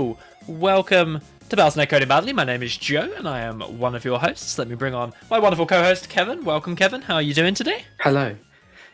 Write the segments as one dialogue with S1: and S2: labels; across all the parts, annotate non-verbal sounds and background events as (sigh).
S1: Hello, welcome to Battlesnake Coding Badly. My name is Joe, and I am one of your hosts. Let me bring on my wonderful co-host Kevin. Welcome, Kevin. How are you doing today?
S2: Hello.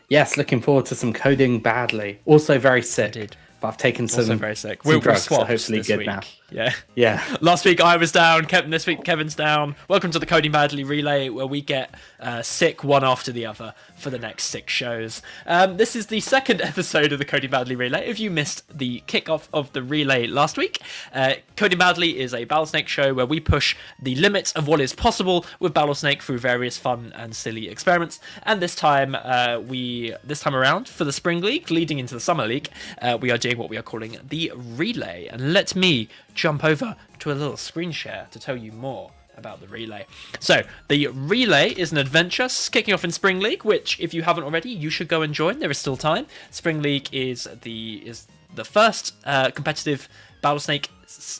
S2: Yes, looking forward to some coding badly. Also very sick.
S1: Indeed.
S2: But I've taken some,
S1: Also very sick.
S2: some
S1: We're, we're
S2: drugs, so hopefully good
S1: week.
S2: now.
S1: Yeah. (laughs)
S2: Yeah.
S1: Last week I was down. Kevin. This week Kevin's down. Welcome to the Coding Badly relay, where we get uh, sick one after the other for the next six shows. Um, this is the second (laughs) episode of the Coding Badly relay. If you missed the kickoff of the relay last week, uh, Coding Badly is a Battlesnake show where we push the limits of what is possible with Battlesnake through various fun and silly experiments. And this time, uh, we this time around for the Spring League, leading into the Summer League, uh, we are doing what we are calling the relay. And let me jump over to a little screen share to tell you more about the relay. So, the relay is an adventure kicking off in Spring League, which if you haven't already, you should go and join. There is still time. Spring League is the is the first uh, competitive Battlesnake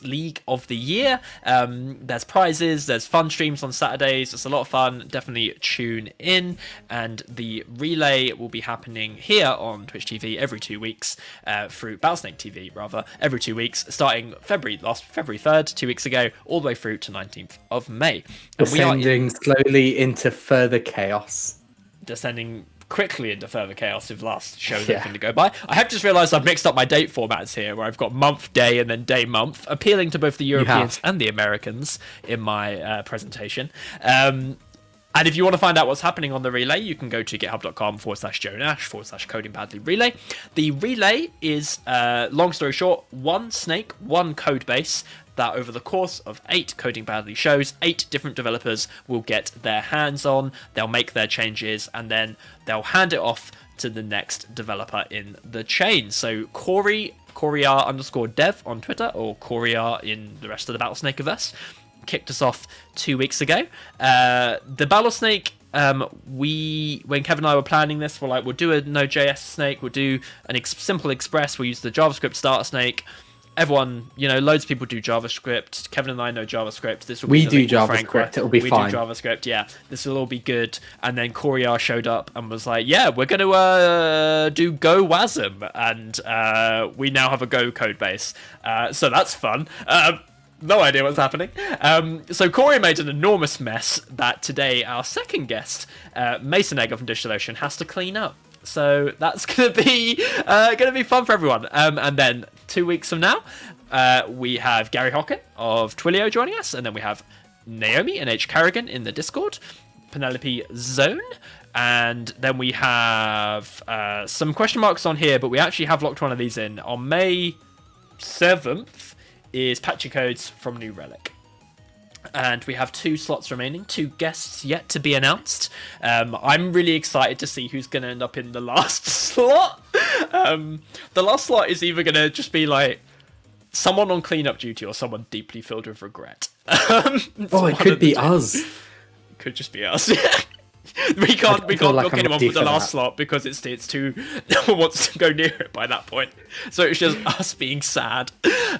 S1: League of the year. Um, there's prizes, there's fun streams on Saturdays. It's a lot of fun. Definitely tune in. And the relay will be happening here on Twitch TV every two weeks uh, through Battlesnake TV, rather every two weeks, starting February last February third, two weeks ago, all the way through to 19th of May. And we are in-
S2: Descending slowly into further chaos.
S1: descending quickly into further chaos if last shows
S2: Yeah.
S1: anything to go by. I have just realised I've mixed up my date formats here, where I've got month, day, and then day, month, appealing to both the Europeans and the Americans in my uh, presentation. Um, and if you want to find out what's happening on the relay, you can go to github.com forward slash Joe Nash forward slash coding badly relay. The relay is, uh, long story short, one snake, one code base that over the course of eight Coding Badly shows, eight different developers will get their hands on, they'll make their changes, and then they'll hand it off to the next developer in the chain. So Corey, Coriar underscore dev on Twitter, or Coriar in the rest of the Battlesnakeverse, kicked us off two weeks ago. Uh, the Battlesnake, um, we when Kevin and I were planning this, we're like, we'll do a Node.js snake, we'll do an ex- simple express, we'll use the JavaScript starter snake. Everyone, you know, loads of people do JavaScript. Kevin and I know JavaScript. This will
S2: We do
S1: thing with Frank,
S2: JavaScript, it'll be
S1: we
S2: fine.
S1: We do JavaScript. Yeah, this will all be good. And then Coriar showed up and was like, "Yeah, we're going to uh, do Go WASM, and uh, we now have a Go code base. Uh, so that's fun." Um, no idea what's happening. Um, so Corey made an enormous mess that today our second guest, uh, Mason Egger from Digital Ocean, has to clean up. So that's (laughs) gonna be uh, gonna be fun for everyone. Um, and then two weeks from now, uh, we have Gary Hockin of Twilio joining us, and then we have Naomi and H Carrigan in the Discord, Penelope Zone, and then we have uh, some question marks on here, but we actually have locked one of these in on May seventh is Patchy Codes from New Relic. And we have two slots remaining, two guests yet to be announced. Um, I'm really excited to see who's going to end up in the (laughs) last slot. Um, the last slot is either going to just be like someone on cleanup duty or someone deeply filled with regret. Um, (laughs)
S2: Oh, it could be us.
S1: Could just be us. (laughs) (laughs) we can't we
S2: I feel
S1: can't
S2: like
S1: book
S2: I'm
S1: anyone for the last
S2: that.
S1: slot because it's it's too (laughs) no one wants to go near it by that point. So it's just (laughs) us being sad.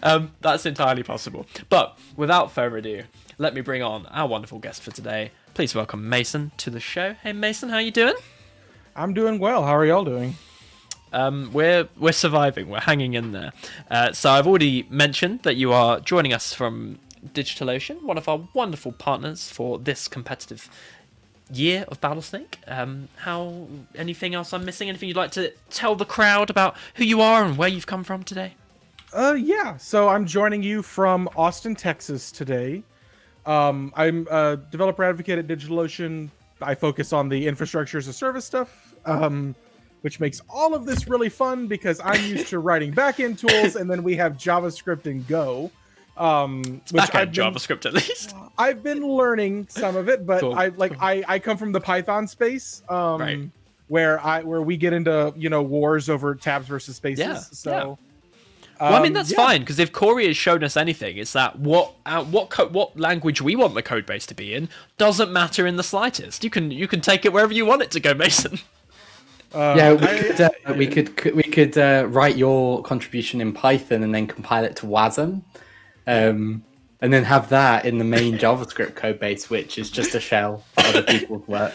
S1: Um, that's entirely possible. But without further ado, let me bring on our wonderful guest for today. Please welcome Mason to the show. Hey Mason, how are you doing?
S3: I'm doing well. How are y'all doing?
S1: Um, we're we're surviving. We're hanging in there. Uh, so I've already mentioned that you are joining us from DigitalOcean, one of our wonderful partners for this competitive year of Battlesnake. Um, how anything else I'm missing? Anything you'd like to tell the crowd about who you are and where you've come from today?
S3: Uh, yeah. So I'm joining you from Austin, Texas today. Um, I'm a developer advocate at DigitalOcean. I focus on the infrastructure as a service stuff, um, which makes all of this really fun because I'm used to writing backend tools, and then we have JavaScript and Go. Um, which
S1: Back
S3: I've been,
S1: JavaScript at least. (laughs)
S3: I've been learning some of it, but
S1: Cool.
S3: I like I, I come from the Python space, um,
S1: Right.
S3: where I where we get into you know wars over tabs versus spaces.
S1: Yeah,
S3: so,
S1: Well, I mean
S3: um,
S1: that's
S3: yeah.
S1: fine because if Corey has shown us anything, it's that what uh, what co- what language we want the code base to be in doesn't matter in the slightest. You can you can take it wherever you want it to go, Mason. (laughs)
S3: Uh,
S2: yeah, we could, uh, we could we could uh, write your contribution in Python and then compile it to WASM, um, and then have that in the main JavaScript code base, which is just a shell for other people's work.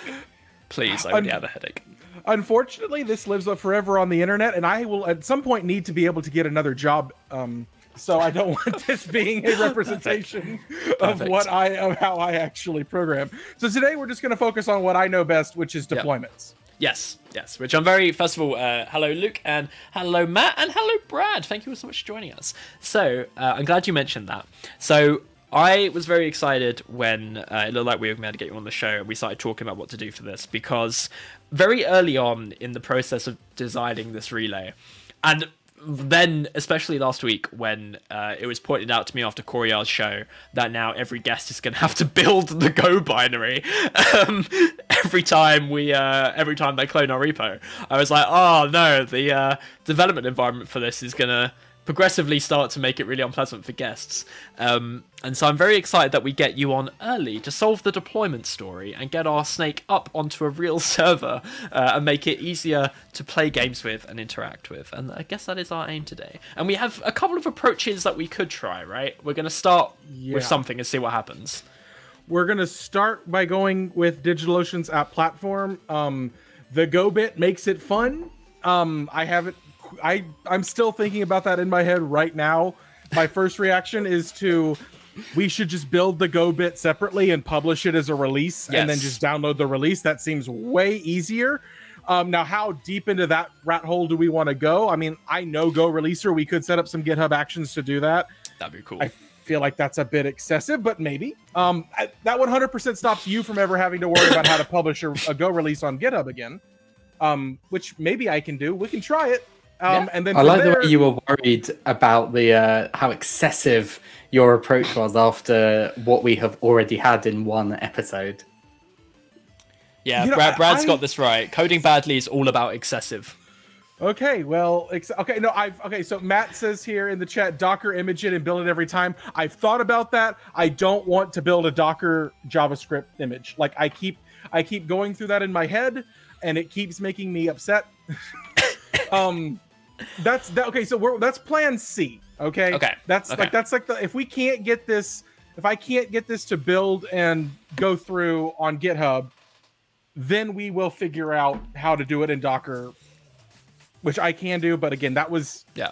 S1: Please, I already have a headache.
S3: Unfortunately, this lives up forever on the internet, and I will at some point need to be able to get another job um, so I don't (laughs) want this being a representation of
S1: Perfect.
S3: what I of how I actually program. So today we're just going to focus on what I know best, which is
S1: Yep. Yes, yes. Which I'm very. First of all, uh, hello Luke and hello Matt and hello Brad. Thank you all so much for joining us. So uh, I'm glad you mentioned that. So I was very excited when uh, it looked like we were going to get you on the show and we started talking about what to do for this because very early on in the process of designing this relay, and then especially last week when uh, it was pointed out to me after Coriar's show that now every guest is going to have to build the Go binary um, (laughs) every time we uh, every time they clone our repo. I was like, oh no, the uh, development environment for this is going to progressively start to make it really unpleasant for guests. Um, and so I'm very excited that we get you on early to solve the deployment story and get our snake up onto a real (laughs) server uh, and make it easier to play games with and interact with. And I guess that is our aim today. And we have a couple of approaches that we could try, right? We're going to start
S3: Yeah.
S1: with something and see what happens.
S3: We're going to start by going with DigitalOcean's app platform. Um, the Go bit makes it fun. Um, I haven't. I I'm still thinking about that in my head right now. My first reaction is to we should just build the Go bit separately and publish it as a release, and then just download the release. That seems way easier. Um, now, how deep into that rat hole do we want to go? I mean, I know Go releaser. We could set up some GitHub actions to do that.
S1: That'd be cool.
S3: I feel like that's a bit excessive, but maybe. Um, I- that 100% stops you from ever having to worry about how to publish a, a Go release on GitHub again. Um, which maybe I can do. We can try it. Um,
S1: Yeah.
S3: and then
S2: I like
S3: there,
S2: the way you were worried about the uh, how excessive your approach was after what we have already had in one episode.
S1: yeah,
S3: You know,
S1: Brad, Brad's
S3: I-
S1: got this right. Coding badly is all about excessive.
S3: Okay, well, ex- okay, no, I've okay. So Matt says here in the chat, Docker image it and build it every time. I've thought about that. I don't want to build a Docker JavaScript image. Like I keep, I keep going through that in my head, and it keeps making me upset. (laughs) um, that's that. Okay, so we're that's Plan C. Okay.
S1: Okay,
S3: That's
S1: okay.
S3: like that's like the if we can't get this, if I can't get this to build and go through on GitHub, then we will figure out how to do it in Docker which I can do. But again, that was
S1: Yeah.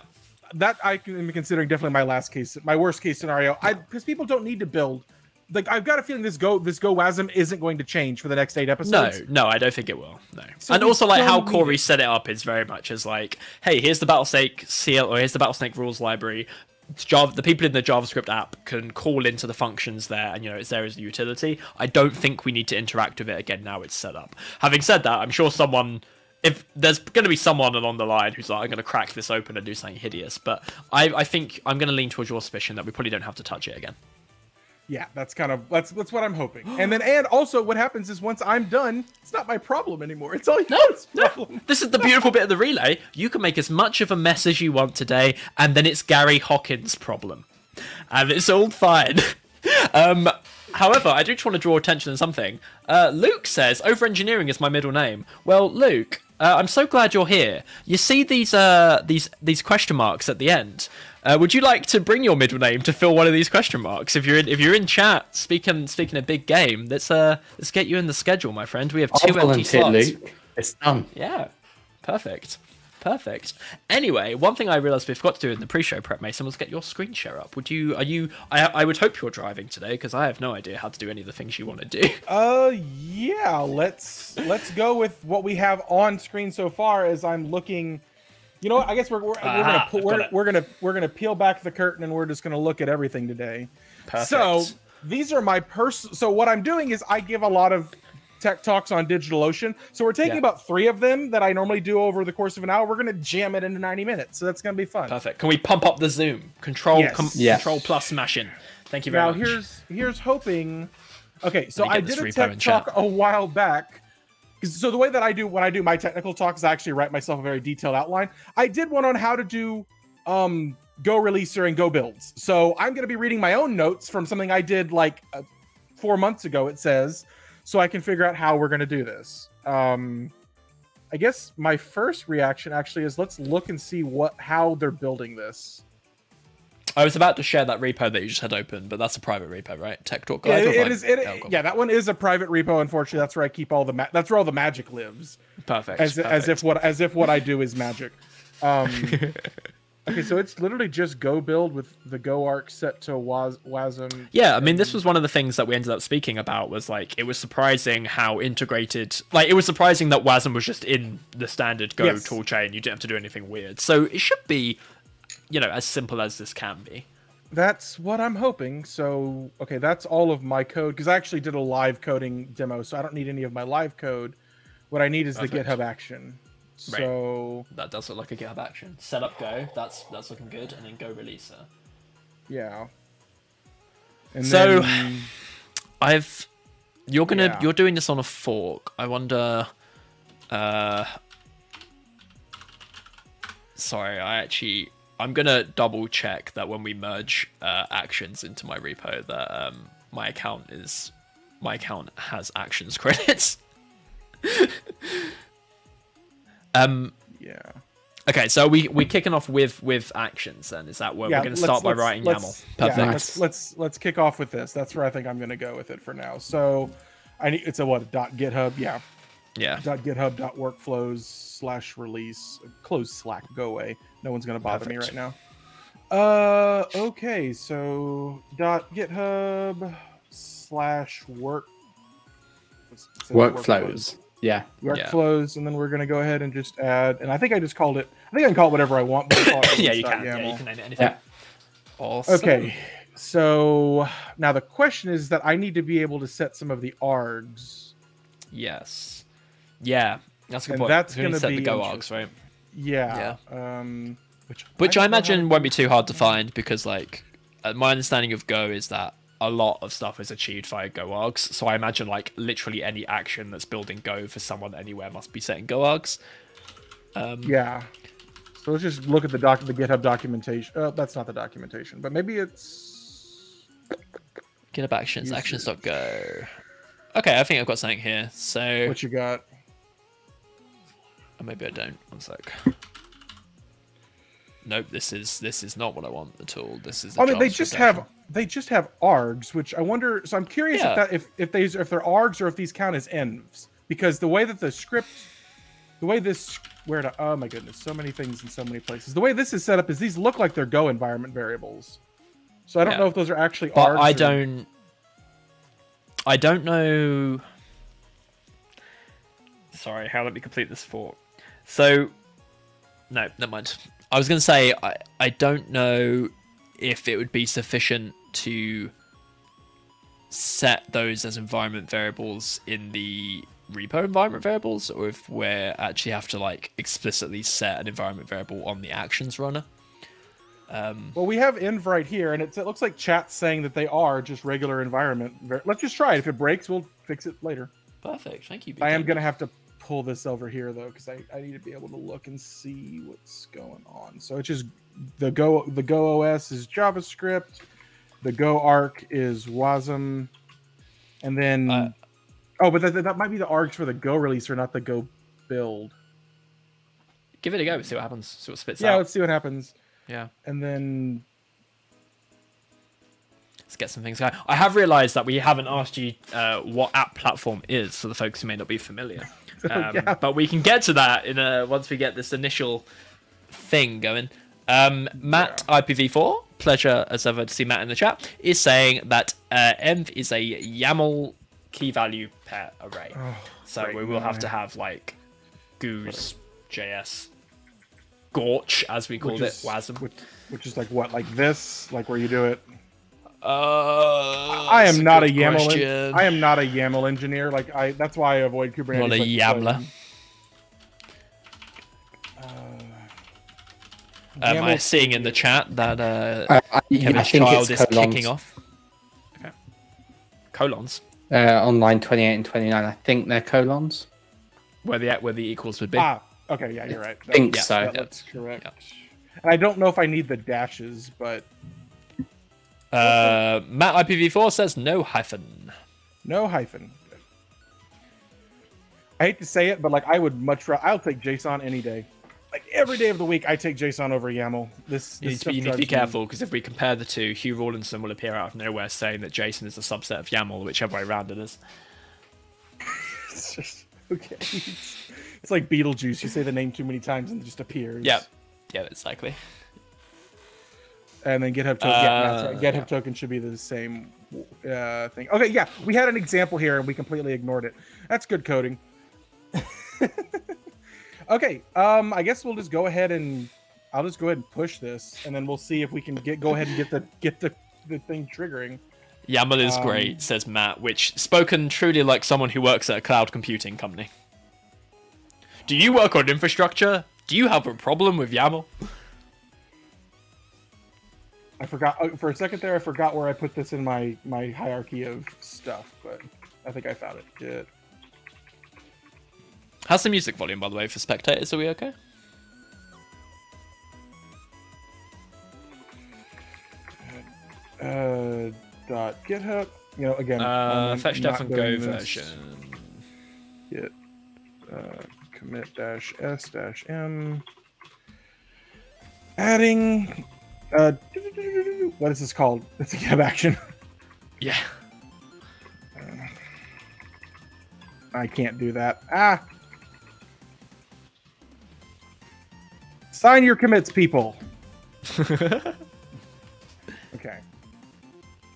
S3: that I am considering definitely my last case, my worst case scenario. I because people don't need to build. Like I've got a feeling this go this go WASM isn't going to change for the next eight episodes.
S1: no, no, I don't think it will. No,
S3: So
S1: and also like how Corey
S3: it.
S1: set it up is very much as like, hey, here's the Battlesnake CL or here's the Battlesnake rules library. Java, the people in the JavaScript app can call into the functions there, and you know it's there as a utility. I don't think we need to interact with it again now it's set up. Having said that, I'm sure someone, if there's going to be someone along the line who's like, I'm going to crack this open and do something hideous, but I, I think I'm going to lean towards your suspicion that we probably don't have to touch it again.
S3: Yeah, that's kind of that's that's what I'm hoping. And then and also what happens is once I'm done, it's not my problem anymore. It's all yours problem.
S1: This is the beautiful bit of the relay. You can make as much of a mess as you want today, and then it's Gary Hockin's problem. And it's all fine. (laughs) um, however, I do just want to draw attention to something. Uh, Luke says, over engineering is my middle name. Well, Luke, uh, I'm so glad you're here. You see these uh, these these question marks at the end. Uh, would you like to bring your middle name to fill one of these question marks? If you're in, if you're in chat speaking speaking a big game, let's uh let's get you in the schedule, my friend. We have 2
S2: I'll
S1: empty slots.
S2: Luke. It's done.
S1: Yeah, perfect. Perfect. Anyway, one thing I realised we forgot to do in the pre-show prep, Mason, was get your screen share up. Would you? Are you? I, I would hope you're driving today because I have no idea how to do any of the things you want to do. (laughs)
S3: Uh yeah, let's let's go with what we have on screen so far as I'm looking you know what? I guess we're we're, we're gonna pu- we're, we're gonna we're gonna peel back the curtain and we're just gonna look at everything today.
S1: Perfect.
S3: So these are my pers. So what I'm doing is I give a lot of tech talks on DigitalOcean. So we're taking
S1: Yeah.
S3: about three of them that I normally do over the course of an hour. We're gonna jam it into 90 minutes. So that's gonna be fun.
S1: Perfect. Can we pump up the zoom? Control,
S3: Yes.
S1: com-
S2: Yeah.
S1: control plus smashing. Thank you very
S3: Now
S1: much.
S3: Now here's here's hoping. Okay, so I
S1: get this
S3: did a
S1: repo
S3: tech talk
S1: chat.
S3: a while back. So the way that I do when I do my technical talks, I actually write myself a very detailed outline. I did one on how to do um Go releaser and Go builds. So I'm going to be reading my own notes from something I did like uh, four months ago. It says, so I can figure out how we're going to do this. Um, I guess my first reaction actually is let's look and see what how they're building this.
S1: I was about to share that repo that you just had open, but that's a private repo, right? Tech Talk
S3: Yeah,
S1: Guide. or
S3: it, it
S1: like- Oh,
S3: yeah, that one is a private repo. Unfortunately, that's where I keep all the. Ma- that's where all the magic lives.
S1: Perfect.
S3: As as if what as if what I do is magic. (laughs) Um, Okay, so it's literally just Go build with the Go arc set to Was Wasm.
S1: Yeah, I mean, this was one of the things that we ended up speaking about. Was like it was surprising how integrated. Like it was surprising that WASM was just in the standard Go
S3: Yes.
S1: toolchain. You didn't have to do anything weird. So it should be, you know, as simple as this can be.
S3: That's what I'm hoping. So, okay, that's all of my code because I actually did a live coding demo, so I don't need any of my live code. What I need is
S1: Perfect.
S3: the GitHub action.
S1: Right.
S3: So,
S1: That does look like a GitHub action. Set up Go. That's that's looking good, and then Go releaser.
S3: yeah. And
S1: So-
S3: then- (sighs)
S1: I've you're gonna
S3: Yeah.
S1: you're doing this on a fork. I wonder. Uh, sorry, I actually I'm gonna double check that when we merge uh, actions into my repo that um, my account is my account has actions (laughs) credits. (laughs) um.
S3: yeah.
S1: Okay, so we we kicking off with with actions then. Is that where
S3: yeah,
S1: we're gonna start by writing
S3: let's-
S1: YAML?
S3: Yeah,
S1: Perfect.
S3: let's, let's let's kick off with this. That's where I think I'm going to go with it for now. So, I need it's a what dot GitHub? Yeah,
S1: Yeah.
S3: dot GitHub dot workflows slash release close Slack. Go away. No one's going to bother me right now. Uh, okay. So dot GitHub slash work what's- it says
S2: Workflows. Yeah.
S3: workflows, and then we're going to go ahead and just add. And I think I just called it. I think I can call it whatever I want. But I'll call it (coughs)
S1: yeah, you
S3: release.yaml.
S1: can. Yeah, you can name it anything.
S2: Yeah.
S1: Awesome.
S3: Okay. So now the question is that I need to be able to set some of the args.
S1: Yes. Yeah, that's a good
S3: And
S1: point.
S3: that's
S1: gonna
S3: gonna
S1: set
S3: be
S1: the go args, right?
S3: Yeah. Um, which
S1: Which I
S3: don't know how
S1: imagine won't be too hard to find because, like, uh, my understanding of Go is that a lot of stuff is achieved via Go args. So I imagine like literally any action that's building Go for someone anywhere must be set in Go args. Um,
S3: Yeah. So let's just look at the doc, the GitHub documentation. Uh, that's not the documentation, but maybe it's.
S1: GitHub actions,
S3: Usage.
S1: actions.go. Okay, I think I've got something here. So
S3: What you got?
S1: Or maybe I don't. One sec. Nope, this is this is not what I want at all. This is. the
S3: I mean, they just
S1: action.
S3: have they just have args, which I wonder. So I'm curious
S1: Yeah.
S3: if that if if these if they're args or if these count as envs, because the way that the script, the way this where to oh my goodness, so many things in so many places. The way this is set up is these look like they're Go environment variables. So I don't
S1: Yeah.
S3: know if those are actually
S1: but
S3: args.
S1: I
S3: or-
S1: don't. I don't know. Sorry, how let me complete this thought. So, no, never mind. I was going to say I I don't know if it would be sufficient to set those as environment variables in the repo environment variables, or if we're actually have to like explicitly set an environment variable on the actions runner. Um,
S3: Well, we have env right here, and it's, it looks like chat's saying that they are just regular environment. var- Let's just try it. If it breaks, we'll fix it later.
S1: perfect. Thank you.
S3: I am gonna have to pull this over here though, because I, I need to be able to look and see what's going on. So it's just the Go the Go OS is JavaScript, the Go Arc is Wasm, and then
S1: Uh,
S3: oh, but that, that might be the arcs for the Go release or not the Go build.
S1: give it a go. See what happens. See what spits
S3: Yeah,
S1: out.
S3: let's see what happens.
S1: Yeah.
S3: And then
S1: Let's get some things going. I have realised that we haven't asked you uh, what app platform is for the folks who may not be familiar. (laughs) Um,
S3: Yeah.
S1: But we can get to that in a, once we get this initial thing going. Um, Matt IPv4, pleasure as ever to see Matt in the chat, is saying that uh, env is a YAML key value pair array.
S3: oh,
S1: so we will have to have like GOOS JS GOARCH, as we called it, WASM.
S3: which, which is like what, like this, like where you do it.
S1: Uh,
S3: I
S1: that's
S3: am not a YAML. en- I am not a YAML engineer. Like I, that's why I avoid Kubernetes.
S1: Not a
S3: like the
S1: YAMLer.
S3: Uh,
S1: Um, I'm
S3: YAML
S1: seeing in the chat that uh,
S2: I, I, yeah, I
S1: Kevin's
S2: think
S1: child
S2: it's
S1: is
S2: colons.
S1: kicking off. Okay. Colons,
S2: Uh, on line 28 and 29, I think they're colons.
S1: where the where the equals would be.
S3: Ah, okay, yeah, you're right.
S2: I think
S1: Yeah,
S2: so.
S3: That looks correct. And I don't know if I need the dashes, but
S1: Uh, Matt IPv4 says no hyphen.
S3: no hyphen. I hate to say it, but like I would much rather. I'll take JSON any day. Like every day of the week, I take JSON over YAML. This,
S1: You need, to be, you need to be careful because if we compare the two, Hugh Rawlinson will appear out of nowhere saying that JSON is a subset of YAML, whichever way around it is. (laughs)
S3: It's just okay. It's, it's like Beetlejuice. You say the name too many times and it just appears.
S1: Yeah, yeah, exactly.
S3: And then GitHub token. yeah,
S1: Uh,
S3: right. GitHub token should be the same uh, thing. Okay, yeah, we had an example here and we completely ignored it. That's good coding. (laughs) okay, um, I guess we'll just go ahead and I'll just go ahead and push this, and then we'll see if we can get go ahead and get the get the the thing triggering.
S1: YAML is
S3: Um,
S1: great, says Matt, which spoken truly like someone who works at a cloud computing company. Do you work on infrastructure? Do you have a problem with YAML?
S3: I forgot uh, for a second there. I forgot where I put this in my my hierarchy of stuff, but I think I found it. Git.
S1: How's the music volume, by the way, for spectators? Are we okay?
S3: Uh, dot GitHub. You know, again,
S1: Uh,
S3: I'm
S1: fetch def and go
S3: this.
S1: version.
S3: Git uh, commit dash s dash m. Adding. Uh, what is this called? (laughs) It's a GitHub action.
S1: Yeah.
S3: I can't do that. Ah. Sign your commits, people. (laughs) Okay.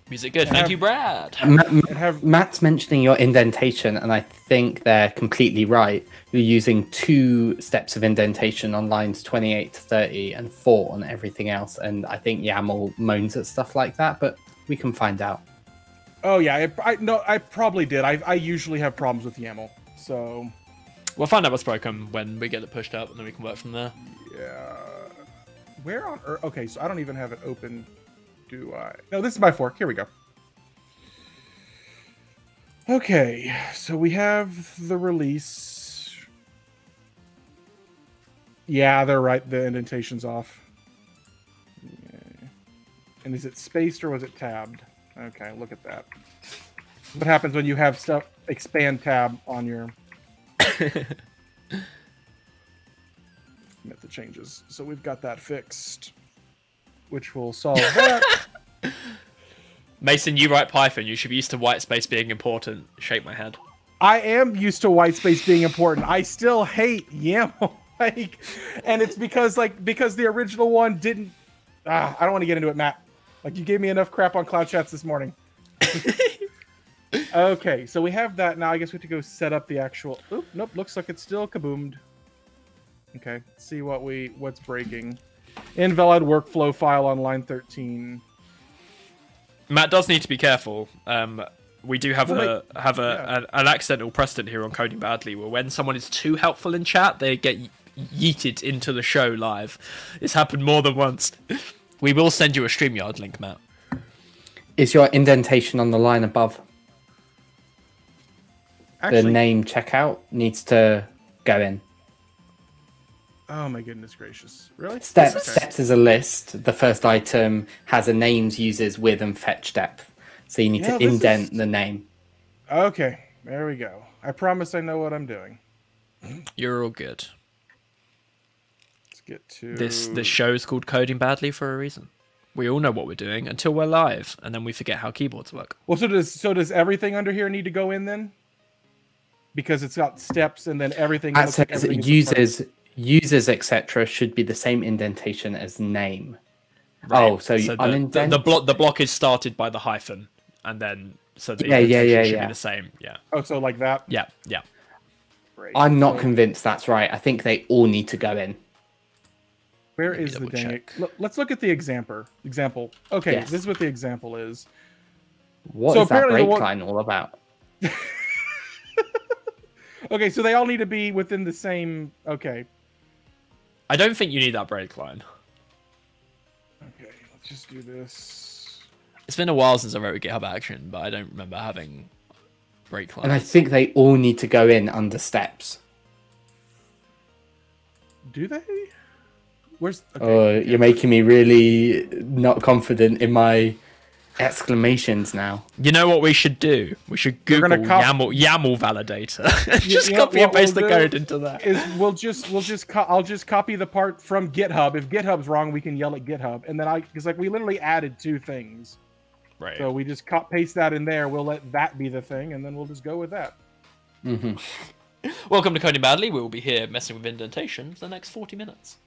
S1: Music good.
S3: Yeah.
S1: Thank you, Brad.
S2: Ma- Ma-
S3: have
S2: Matt's mentioning your indentation, and I think they're completely right. You're using two steps of indentation on lines 28 to 30 and four on everything else. And I think YAML moans at stuff like that, but we can find out.
S3: Oh yeah, I, I no, I probably did. I, I usually have problems with YAML, so
S1: We'll find out what's broken when we get it pushed up, and then we can work from there.
S3: yeah. Where on earth? Okay, so I don't even have it open. Do I? No, this is my fork. Here we go. Okay, so we have the release. Yeah, they're right. The indentation's off. Yeah. And is it spaced or was it tabbed? Okay, look at that. What happens when you have stuff expand tab on your (laughs) the changes. So we've got that fixed, which will solve that. (laughs)
S1: Mason, you write Python. You should be used to white space being important. Shake my head.
S3: I am used to white space being important. I still hate YAML. (laughs) Like, and it's because like because the original one didn't. Ah, I don't want to get into it, Matt. Like you gave me enough crap on Cloud Chats this morning. (laughs) okay, so we have that now. I guess we have to go set up the actual. Oop, nope. Looks like it's still kaboomed. Okay, let's see what we what's breaking. Invalid workflow file on line thirteen.
S1: Matt does need to be careful. Um, we do have
S3: Well,
S1: a have a
S3: yeah.
S1: an, an accidental precedent here on coding badly, where when someone is too helpful in chat, they get yeeted into the show live. It's happened more than once. (laughs) We will send you a Streamyard link, Matt.
S2: Is your indentation on the line above? the name checkout needs to go in.
S3: Oh my goodness gracious! Really?
S2: Steps,
S3: Okay.
S2: steps is a list. The first item has a names, users, with, and fetch depth. So you need
S3: Yeah,
S2: to indent
S3: is-
S2: the name.
S3: Okay, there we go. I promise I know what I'm doing.
S1: You're all good.
S3: Let's get to
S1: This this show is called Coding Badly for a reason. We all know what we're doing until we're live, and then we forget how keyboards work.
S3: Well, so does so does everything under here need to go in then? Because it's got steps and then everything.
S2: That
S3: looks like
S2: says
S3: everything is a part-
S2: users, users, etc. should be the same indentation as name. Oh, so,
S1: the, the,
S2: unindent.
S1: the block the block is started by the hyphen, and then so the
S2: Yeah, yeah, yeah,
S1: should
S2: yeah.
S1: be the same. Yeah,
S3: Oh, so like that.
S1: yeah, yeah.
S3: Great.
S2: I'm not convinced that's right. I think they all need to go in.
S3: Where
S1: Let
S3: is the dang
S1: check.
S3: it? Let's look at the example. Example. Okay,
S2: Yes.
S3: this is what the example is.
S2: What is
S3: So
S2: that break
S3: one-
S2: line all about? (laughs)
S3: Okay, so they all need to be within the same. Okay.
S1: I don't think you need that break line.
S3: Okay, let's just do this.
S1: It's been a while since I wrote a GitHub action, but I don't remember having break
S2: And I think they all need to go in under steps.
S3: Do they? Where's?
S2: Oh,
S3: Okay.
S2: you're making me really not confident in my exclamations now.
S1: You know what we should do? We should
S3: We're
S1: Google
S3: gonna cop-
S1: YAML YAML validator. (laughs) just
S3: you know
S1: copy and paste
S3: we'll
S1: the code into that.
S3: is we'll just we'll just co- I'll just copy the part from GitHub. If GitHub's wrong, we can yell at GitHub, and then I because like we literally added two things,
S1: Right.
S3: so we just co- paste that in there. We'll let that be the thing, and then we'll just go with that.
S2: hmm
S1: Welcome to Coding Badly. We will be here messing with indentation for the next 40 minutes.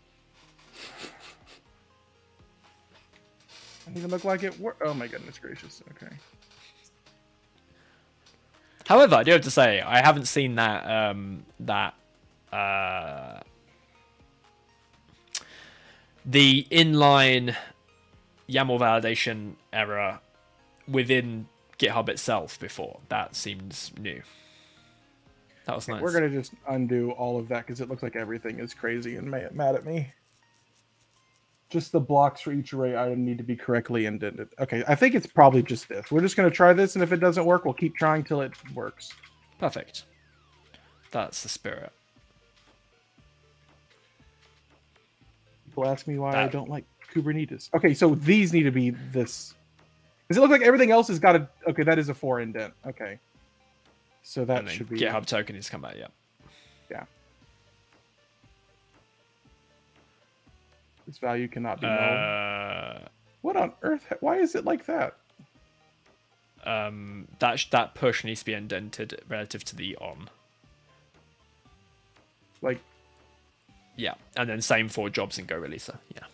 S3: Doesn't even look like it. Wor- oh my goodness gracious. Okay.
S1: However, I do have to say I haven't seen that um, that uh, the inline YAML validation error within GitHub itself before. That seems new. That was nice.
S3: We're gonna just undo all of that because it looks like everything is crazy and mad at me. Just the blocks for each array item need to be correctly indented. Okay, I think it's probably just this. We're just gonna try this, and if it doesn't work, we'll keep trying till it works.
S1: Perfect. That's the spirit.
S3: People ask me why I don't like Kubernetes. Okay, so these need to be this. Does it look like everything else has got a? Okay, that is a four indent. Okay, so that should be
S1: GitHub token to come out. Yeah. Yeah.
S3: This value cannot be null.
S1: Uh,
S3: What on earth? Why is it like that?
S1: um, that sh- that push needs to be indented relative to the on.
S3: Like
S1: Yeah, and then same for jobs and Go Releaser. Yeah.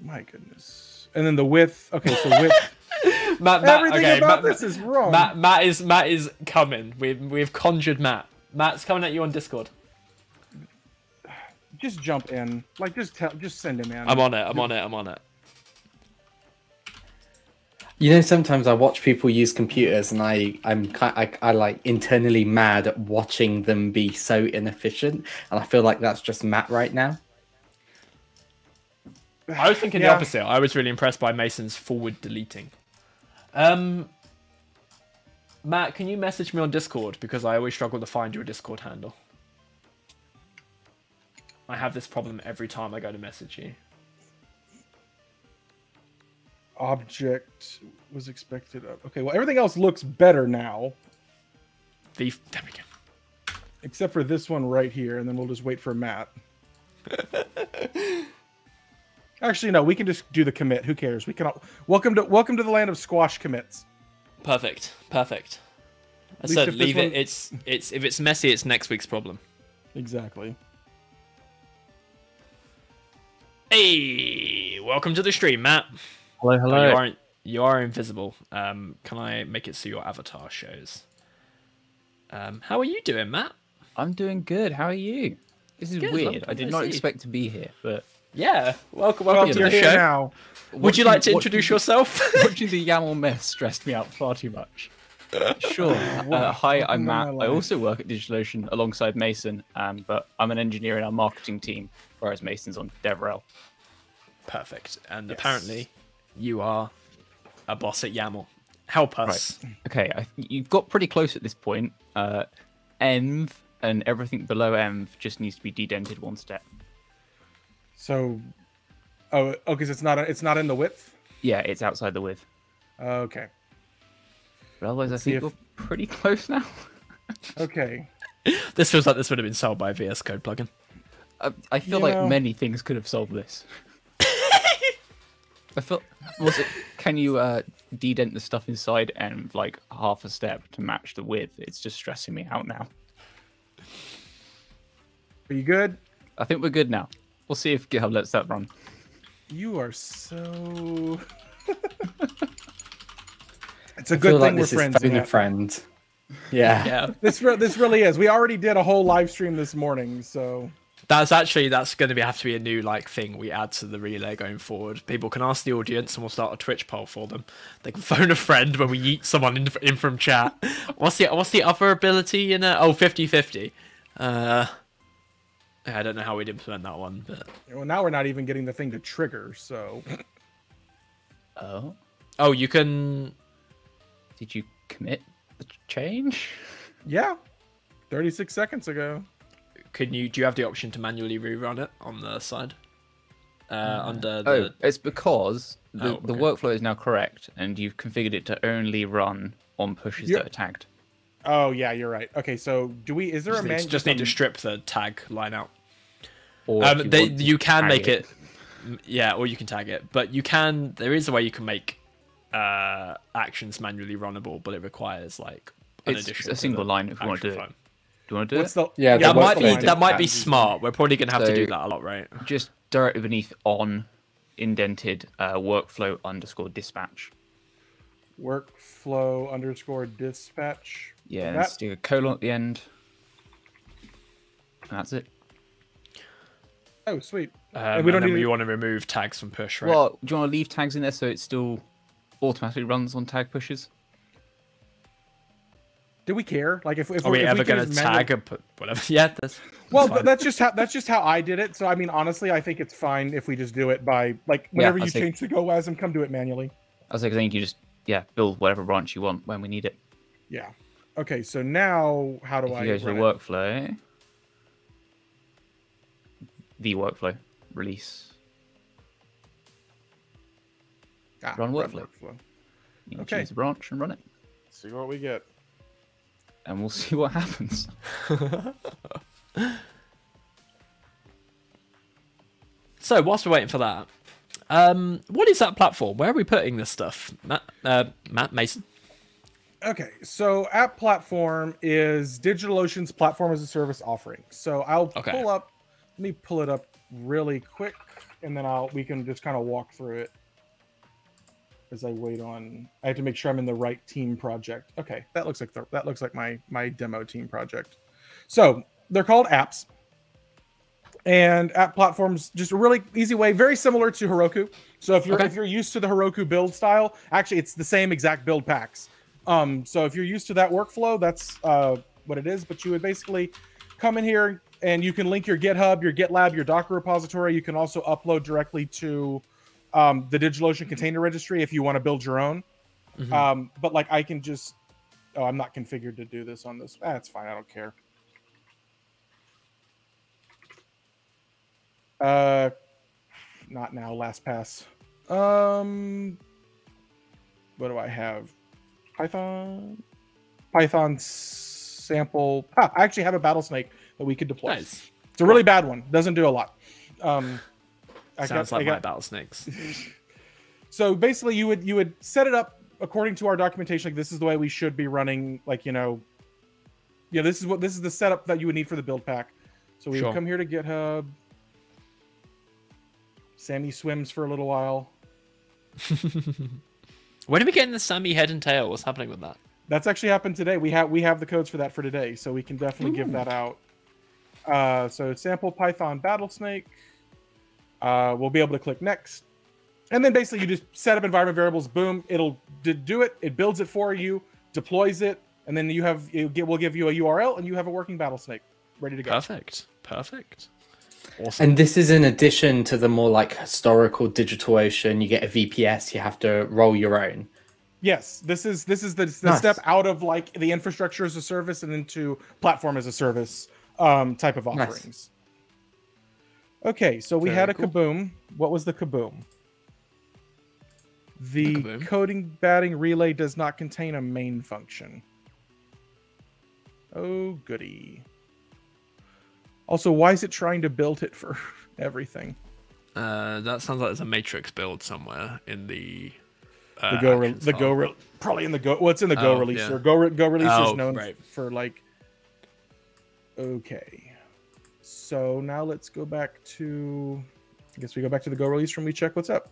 S3: my goodness. And then the width. Okay, so width. (laughs)
S1: Matt, Matt,
S3: everything
S1: okay,
S3: about
S1: Matt,
S3: this is wrong.
S1: Matt, Matt is Matt is coming. We've we've conjured Matt. Matt's coming at you on Discord.
S3: Just jump in. Like just tell. Just send him in.
S1: I'm on it. I'm on it. I'm on it.
S2: You know, sometimes I watch people use computers, and I, I'm, ki- I, I like internally mad at watching them be so inefficient, and I feel like that's just Matt right now.
S1: I was thinking the opposite. I was really impressed by Mason's forward deleting. Um, Matt, can you message me on Discord because I always struggle to find your Discord handle. I have this problem every time I go to message you.
S3: Object was expected of. Okay, well everything else looks better now,
S1: The there we go.
S3: except for this one right here, and then we'll just wait for Matt. (laughs) Actually, no. We can just do the commit. Who cares? We can. All... Welcome to welcome to the land of squash commits.
S1: Perfect. Perfect. I said
S3: if this
S1: leave
S3: one-
S1: it. It's it's if it's messy, it's next week's problem.
S3: Exactly.
S1: Hey, welcome to the stream, Matt.
S4: Hello,
S1: Oh,
S4: hello.
S1: you aren't. You are invisible. Um, can I make it so your avatar shows? Um, how are you doing, Matt?
S4: I'm doing good. How are you? This is
S1: Good,
S4: weird. I did not
S1: see.
S4: expect to be here, but
S1: Yeah, welcome,
S3: Well,
S1: welcome to
S3: you're
S1: the show.
S3: now.
S1: Would you like to
S4: watching-
S1: introduce yourself? (laughs)
S4: watching the YAML mess stressed me out far too much. Sure. (laughs) Uh, hi, I'm Matt. I also work at DigitalOcean alongside Mason, um, but I'm an engineer in our marketing team, whereas Mason's on DevRel.
S1: Perfect. And
S3: Yes.
S1: apparently, you are a boss at YAML. Help us.
S4: Okay, I, you've got pretty close at this point. Uh, env and everything below env just needs to be dedented one step.
S3: So, oh, oh, because it's not it's not in the width.
S4: Yeah, it's outside the width.
S3: Okay.
S4: But otherwise,
S3: Let's
S4: I think
S3: if-
S4: we're pretty close now. (laughs)
S3: Okay.
S1: This feels like this would have been solved by a VS Code plugin.
S4: I, I feel
S3: You
S4: like
S3: know-
S4: many things could have solved this. (laughs) I feel was it? Can you uh, dedent the stuff inside and like half a step to match the width? It's just stressing me out now.
S3: Are you good?
S4: I think we're good now. We'll see if GitHub lets that run.
S3: You are so. (laughs) it's a
S2: I
S3: good
S2: feel
S3: thing
S2: like
S3: we're
S2: this is
S3: friends.
S2: phone a friend. Yeah. (laughs)
S1: Yeah.
S3: This re- this really is. We already did a whole live stream this morning, so
S1: That's actually that's going to be have to be a new like thing we add to the relay going forward. People can ask the audience, and we'll start a Twitch poll for them. They can (laughs) phone a friend when we eat someone in, in from chat. What's the what's the other ability in a oh 50-50? Uh, I don't know how we'd implement that one, but
S3: well, now we're not even getting the thing to trigger. So
S4: Oh,
S1: oh you can
S4: did you commit the change?
S3: yeah, thirty six seconds ago.
S1: can you do you have the option to manually rerun it on the side? Uh, under the
S4: Oh, it's because the,
S1: Oh,
S4: the workflow is now correct, and you've configured it to only run on pushes
S3: Yeah.
S4: that are tagged.
S3: Oh yeah, you're right. Okay, so do we? Is there
S1: just,
S3: a man?
S1: just need to strip the tag line out.
S4: Or
S1: Um,
S4: you
S1: they, you can make it. m- yeah, or you can tag it, but you can. There is a way you can make uh, actions manually runnable, but it requires like an
S4: It's
S1: addition.
S4: a single line if you wanna
S1: actual
S4: do it.
S1: phone.
S4: Do you want to do
S3: What's
S4: it?
S3: the
S2: Yeah,
S1: that might be
S2: latest
S1: that might be smart. We're probably gonna have to do that a lot, right?
S4: Just directly beneath on indented uh, workflow underscore dispatch.
S3: workflow underscore dispatch?
S4: Yeah, and
S3: That-
S4: stick a colon at the end. And that's it.
S3: Oh, sweet.
S1: Um,
S3: we don't
S1: then
S3: need-
S1: we want to remove tags from push, right?
S4: Well, do you want to leave tags in there so it's still automatically runs on tag pushes?
S3: Do we care? Like if, if
S1: Are
S3: we're-
S1: we
S3: if
S1: ever
S3: can
S1: going to tag or put whatever? (laughs) Yeah, that's (laughs)
S3: Well,
S1: that's
S3: th-
S1: fine.
S3: that's just how that's just how I did it. So I mean, honestly, I think it's fine if we just do it by like whenever
S4: I
S3: you
S4: see.
S3: change the GoWASM, come do it manually.
S4: I was like, I think you just yeah build whatever branch you want when we need it.
S3: Yeah. Okay. So now, how do
S4: If
S3: I
S4: you go to the
S3: run it?
S4: workflow, the workflow release,
S3: Ah,
S4: run workflow. you can
S3: Okay.
S4: choose a branch and run it,
S3: See what we get.
S4: and we'll (laughs) see what happens. (laughs)
S1: So whilst we're waiting for that, um, what is that platform? Where are we putting this stuff, Matt? Uh, Matt Mason.
S3: Okay, so App Platform is DigitalOcean's platform as a service offering. So I'll
S1: Okay.
S3: pull up. Let me pull it up really quick, and then I'll we can just kind of walk through it as I wait on. I have to make sure I'm in the right team project. Okay, that looks like the, that looks like my my demo team project. So they're called apps, and app platforms just a really easy way, very similar to Heroku. So if you're
S1: Okay.
S3: if you're used to the Heroku build style, actually it's the same exact build packs. Um, so if you're used to that workflow, that's uh, what it is. But you would basically come in here and you can link your GitHub, your GitLab, your Docker repository. You can also upload directly to um, the DigitalOcean container registry if you want to build your own.
S1: Mhm.
S3: Um, but like I can just, oh, I'm not configured to do this on this. That's fine. I don't care. Uh, not now. LastPass. Um, what do I have? Python, Python sample. Ah, I actually have a battle snake that we could deploy.
S1: Nice.
S3: It's a really bad one. Doesn't do a lot. Um, I
S1: Sounds
S3: got- I
S1: like
S3: got-
S1: my battle snakes. (laughs)
S3: so basically you would you would set it up according to our documentation like this is the way we should be running like you know yeah this is what this is the setup that you would need for the build pack so we
S1: Sure.
S3: come here to github sammy swims for a little while (laughs)
S1: when are we getting the Sammy head and tail? What's happening with that?
S3: that's actually happened today we have we have the codes for that for today so we can definitely give that out uh so sample python battle snake uh we'll be able to click next and then basically you just set up environment variables boom it'll d- do it it builds it for you deploys it and then you have you get we'll give you a url and you have a working battle snake ready to go
S1: Perfect. Perfect. Awesome.
S2: And this is in addition to the more like historical DigitalOcean. You get a VPS. You have to roll your own.
S3: yes this is this is the, the
S2: Nice.
S3: step out of like the infrastructure as a service and into platform as a service um type of
S2: Nice.
S3: Okay so we
S1: Very
S3: had a
S1: cool.
S3: kaboom what was the kaboom the
S1: kaboom.
S3: coding badly relay does not contain a main function oh goody also why is it trying to build it for (laughs) everything
S1: Uh, that sounds like there's a matrix build somewhere in the. Uh,
S3: the go re- the go re- probably in the go well it's in the go
S1: Oh,
S3: releaser
S1: yeah.
S3: go re- go releaser is
S1: Oh,
S3: known
S1: right.
S3: for like okay so now let's go back to i guess we go back to the go release and we check what's up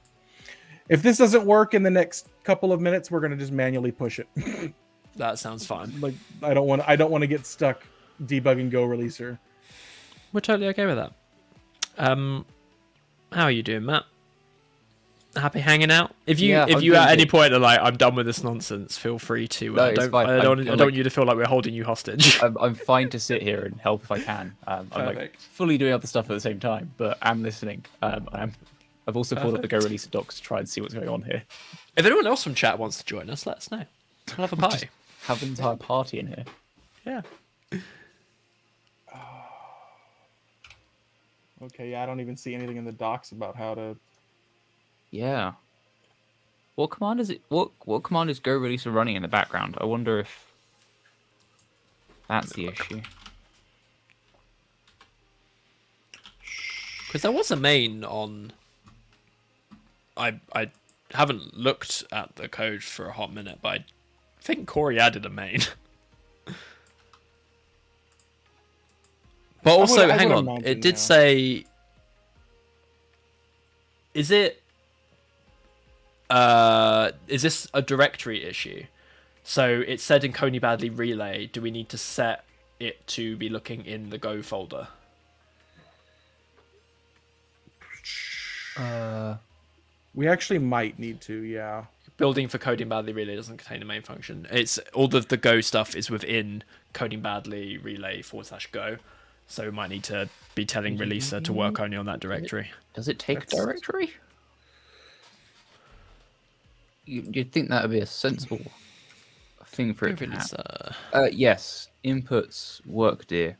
S3: if this doesn't work in the next couple of minutes we're going to just manually push it (laughs)
S1: That sounds fine.
S3: like i don't want i don't want to get stuck debugging go releaser
S1: We're totally okay with that. Um, how are you doing, Matt? Happy hanging out? If you
S4: Yeah,
S1: if you at any point are like, I'm done with this nonsense, feel free to.
S4: No,
S1: uh,
S4: it's
S1: don't,
S4: fine.
S1: I don't, I
S4: I'm
S1: don't
S4: like-
S1: want you to feel like we're holding you hostage. (laughs)
S4: I'm, I'm fine to sit here and help if I can. Um, I'm like
S1: Perfect.
S4: fully doing other stuff at the same time, but I'm listening. Um, I'm, I've also pulled up the Go Release docs to try and see what's going on here.
S1: if anyone else from chat wants to join us, let us know. We'll have a party.
S4: Have an entire party in here.
S1: yeah. (sighs)
S3: okay yeah i don't even see anything in the docs about how to
S4: Yeah. What command is it? What what command is Go Release running in the background? I wonder if that's the issue.
S1: Because there was a main on. I I haven't looked at the code for a hot minute, but I think Corey added a main. (laughs) But also,
S3: would-
S1: hang on.
S3: imagine,
S1: It did
S3: yeah.
S1: say. Is it? Uh, is this a directory issue? So it said in Coding Badly Relay. Do we need to set it to be looking in the Go folder?
S4: Uh,
S3: We actually might need to, yeah.
S1: Building for Coding Badly Relay doesn't contain a main function. It's all of the Go stuff is within Coding Badly Relay forward slash Go. So we might need to be telling releaser to work only on that directory.
S4: does it take
S3: That's-
S4: a directory? You, you'd think that would be a sensible thing for it to have.
S1: Releaser.
S4: Uh, yes, inputs work, dear.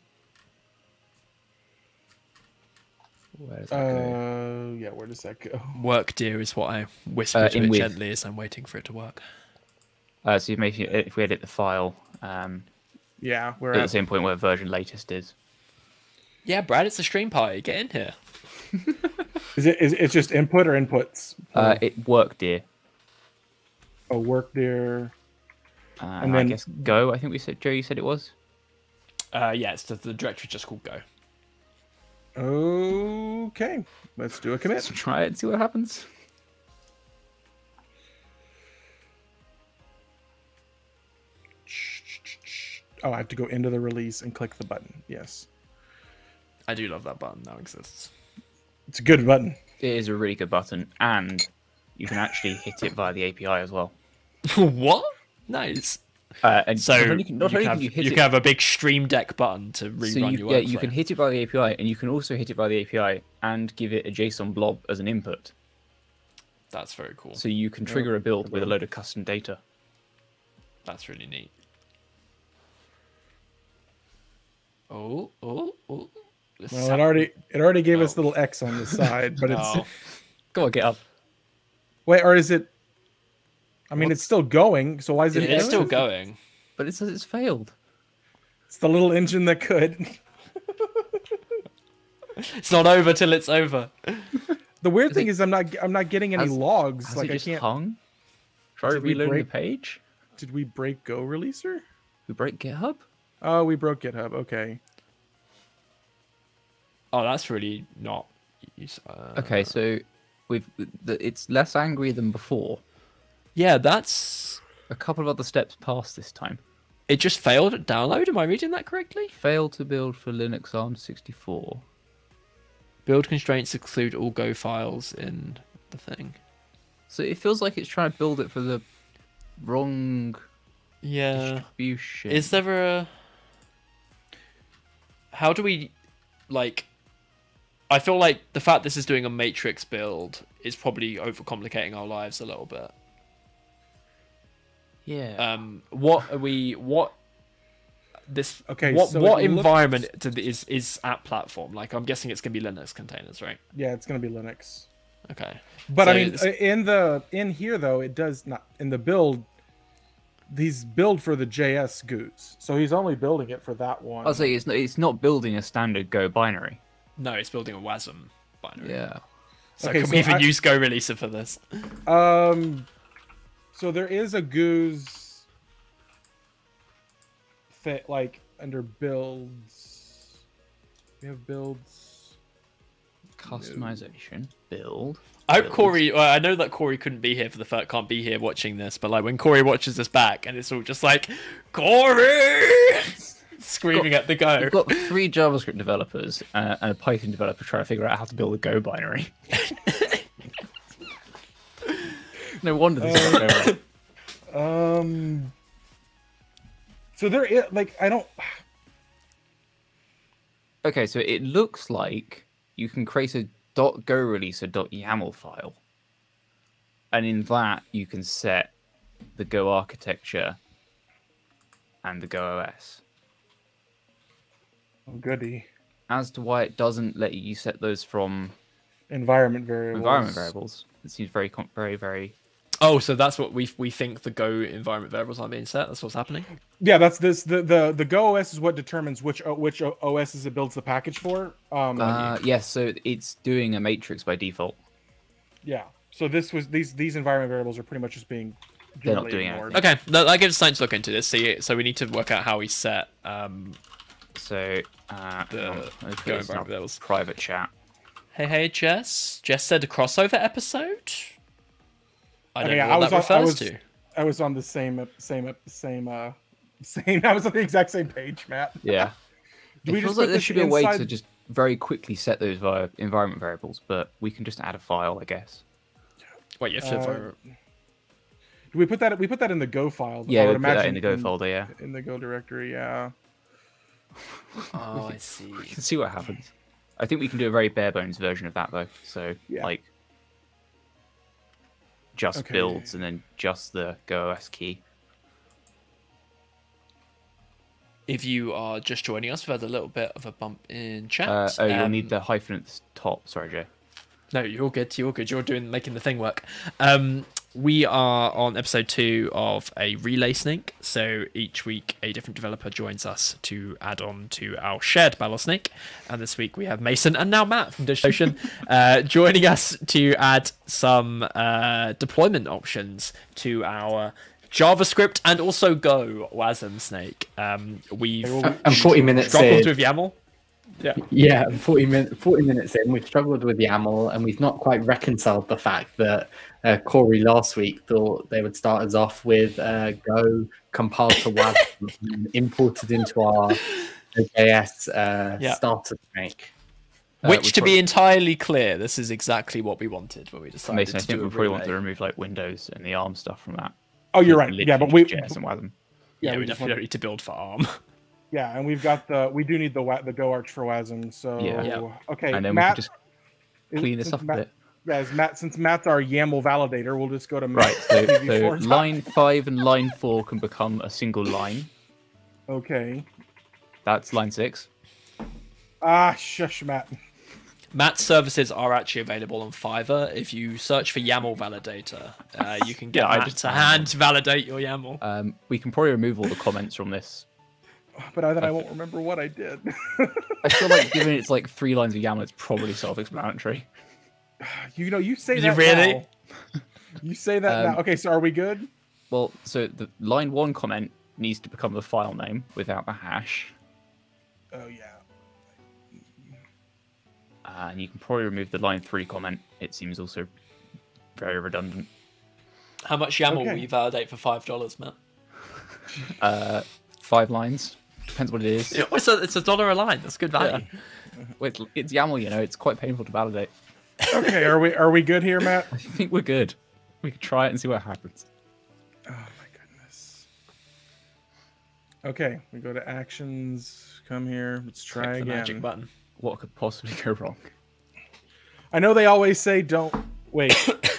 S4: Where does that go?
S3: Uh, yeah, where does that go? (laughs)
S1: Work, dear, is what I whisper
S4: Uh,
S1: to it
S4: with.
S1: gently as I'm waiting for it to work.
S4: Uh, so you make it, if we edit the file, um,
S3: Yeah, we're
S4: at the same point where version latest is.
S1: Yeah, Brad, it's a stream party. Get in here. (laughs)
S3: is it is it's just input or inputs?
S4: Uh, it work, dear.
S3: Oh, work there.
S4: Uh,
S3: And
S4: and I
S3: then-
S4: guess go. I think we said Joe. You said it was.
S1: Uh, yeah, it's the, the directory just called Go.
S3: Okay, let's do a commit.
S4: Let's try it and see what happens.
S3: Oh, I have to go into the release and click the button. Yes,
S1: I do love that button. Now exists.
S3: it's a good button.
S4: It is a really good button, and you can actually hit it via the API as well. (laughs)
S1: what? Nice.
S4: Uh, and
S1: So
S4: not only can, not
S1: you,
S4: only
S1: can
S4: can
S1: have,
S4: you hit it.
S1: you
S4: it,
S1: can have a big Stream Deck button to rerun
S4: so you,
S1: your
S4: yeah, you can hit it via the API, and you can also hit it via the API and give it a JSON blob as an input.
S1: That's very cool.
S4: So you can trigger a build with a load of custom data.
S1: That's really neat. Oh, oh, oh. This
S3: Well,
S1: sound-
S3: it already it already gave us
S1: Oh.
S3: little X on the side, but it's (laughs)
S1: Oh. (laughs)
S4: Go on, get up.
S3: Wait, or is it? I mean, it's still going. So why is it?
S1: it is still going.
S4: But it says it's failed.
S3: It's the little engine that could. (laughs)
S1: It's not over till it's over.
S3: The weird
S4: Is
S3: thing
S4: it-
S3: is, I'm not I'm not getting any
S4: Has-
S3: logs.
S4: Has
S3: like
S4: it
S3: I
S4: just
S3: can't.
S4: hung? Try
S3: Did we
S4: reloading
S3: break-
S4: the page.
S3: Did we break Go releaser?
S4: We break GitHub.
S3: Oh, we broke GitHub. Okay.
S1: Oh, that's really not. use- Uh,
S4: Okay, so we've it's less angry than before.
S1: Yeah, that's.
S4: A couple of other steps past this time.
S1: It just failed at download. Am I reading that correctly?
S4: Failed to build for Linux ARM64.
S1: Build constraints exclude all Go files in the thing.
S4: So it feels like it's trying to build it for the wrong
S1: Yeah.
S4: distribution.
S1: Is there a? How do we, like? I feel like the fact this is doing a matrix build is probably overcomplicating our lives a little bit.
S4: Yeah.
S1: Um, what are we? What? This
S3: Okay,
S1: What
S3: so
S1: what
S3: it looks-
S1: environment to the, is is at platform? Like I'm guessing it's gonna be Linux containers, right?
S3: Yeah, it's gonna be Linux.
S1: Okay.
S3: But
S1: So
S3: I mean,
S1: it's-
S3: uh, in the in here though, it does not in the build. He's build for the JS GOOS, so he's only building it for that one.
S4: I'll say it's not, it's not building a standard Go binary.
S1: No, it's building a WASM binary.
S4: Yeah.
S1: So
S3: Okay,
S1: can
S3: so
S1: we even
S3: I-
S1: use Go releaser for this?
S3: Um, so there is a GOOS fit like under builds. We have builds.
S4: Customization. Build.
S1: I hope
S4: build.
S1: Corey. Well, I know that Corey couldn't be here for the first. Can't be here watching this, but like when Corey watches this back, and it's all just like Corey (laughs) screaming at the go.
S4: We've got three JavaScript developers uh, and a Python developer trying to figure out how to build a Go binary. (laughs) no wonder this is not going well.
S3: Um. So there is like I don't.
S4: Okay, so it looks like you can create a .go releaser .yaml file, and in that you can set the Go architecture and the Go OS.
S3: Oh, goody.
S4: As to why it doesn't let you set those from
S3: Environment variables.
S4: environment variables, it seems very, com- very, very.
S1: Oh, so that's what we we think the Go environment variables aren't being set. That's what's happening.
S3: Yeah, that's this. The the the Go OS is what determines which which O- OSs it builds the package for. Um.
S4: Uh, yes, so it's doing a matrix by default.
S3: yeah. So this was these these environment variables are pretty much just being.
S4: They're not doing
S3: ignored.
S4: anything.
S1: Okay, that, that gives us time to look into this. See, so we need to work out how we set. Um,
S4: So, uh,
S1: The-
S4: hang on, let me put
S1: going back
S4: our
S1: to those.
S4: private chat.
S1: Hey, hey, Jess. Jess said a crossover episode. I don't
S3: Okay,
S1: know
S3: I
S1: what
S3: was
S1: that
S3: on- I
S1: refers
S3: was-
S1: to.
S3: I was on the same ep- same same uh (laughs) same. I was on the exact same page, Matt.
S4: Yeah. (laughs)
S3: Do
S4: it
S3: we
S4: feels
S3: just
S4: like there
S3: this
S4: should be a way to just very quickly set those via environment variables, but we can just add a file, I guess.
S1: Wait, you have to.
S3: Uh. Do we put that? We put that in the Go file.
S4: Yeah,
S3: I
S4: we
S3: would
S4: put that
S3: imagine
S4: in the Go folder, yeah.
S3: In the Go directory, yeah. (laughs)
S1: oh, I (laughs) see.
S4: We can see what happens. I think we can do a very bare bones version of that though. So
S3: Yeah.
S4: like just
S3: Okay.
S4: builds and then just the GoOS key.
S1: If you are just joining us, we've had a little bit of a bump in chat.
S4: Uh, oh, you'll
S1: Um,
S4: need the hyphen at the top. Sorry, Jay.
S1: No, you're good. You're good. You're doing making the thing work. Um, we are on episode two of a relay snake. So each week, a different developer joins us to add on to our shared Battlesnake. And this week we have Mason and now Matt from DigitalOcean (laughs) uh, joining us to add some uh, deployment options to our JavaScript and also Go WASM snake. Um, we've
S3: Hey, well,
S2: And 40 minutes
S1: struggled
S2: in.
S1: with YAML. Yeah.
S2: Yeah, 40, min- 40 minutes in, we've struggled with YAML and we've not quite reconciled the fact that uh, Corey last week thought they would start us off with uh, Go compiled to WASM (laughs) and imported into our JS uh,
S1: Yeah.
S2: starter snake.
S4: Uh,
S1: Which,
S4: we
S1: to be entirely clear, this is exactly what we wanted when we decided
S4: Mason, I think we probably want to remove like Windows and the ARM stuff from that.
S3: Oh, you're
S4: It's
S3: right. Yeah, but we
S4: JS and WASM.
S1: Yeah,
S3: Yeah,
S1: we,
S3: we
S1: definitely
S3: want-
S1: don't need to build for ARM. (laughs)
S3: yeah, and we've got the we do need the the GOARCH for WASM. So
S4: Yeah.
S1: Yeah.
S3: okay,
S4: and then
S3: Matt.
S4: we can just clean this
S3: since
S4: up a
S3: Matt,
S4: bit.
S3: Yeah, as Matt since Matt's our YAML validator, we'll just go to Matt.
S4: Right, so, (laughs) so line five and line four can become a single line.
S3: Okay.
S4: That's line six.
S3: Ah, shush, Matt.
S1: Matt's services are actually available on Fiverr. If you search for YAML validator, uh, you can (laughs) get
S4: Yeah, I
S1: Matt
S4: just
S1: to hand validate your YAML.
S4: Um, we can probably remove all the comments from this. (sighs)
S3: But I, then I won't remember what I did.
S4: I feel like (laughs) given it's like three lines of YAML, it's probably self-explanatory. (sighs)
S3: you know, you say
S1: You
S3: that
S1: really?
S3: now. You say that
S4: Um,
S3: now. Okay, so are we good?
S4: Well, so the line one comment needs to become the file name without the hash,
S3: Oh yeah.
S4: uh, and you can probably remove the line three comment. It seems also very redundant.
S1: How much YAML
S3: Okay.
S1: will you validate for five dollars, Matt?
S4: Uh, five lines depends what it is.
S1: Yeah, It's a, it's a dollar a line. That's good value. (laughs)
S4: Well, It's, it's YAML, you know. It's quite painful to validate.
S3: Okay, are we are we good here, Matt? (laughs)
S4: I think we're good. We can try it and see what happens.
S3: Oh my goodness. Okay, we go to actions. Come here. Let's try
S1: Click the
S3: again.
S1: magic button.
S4: What could possibly go wrong?
S3: I know they always say don't wait. (coughs)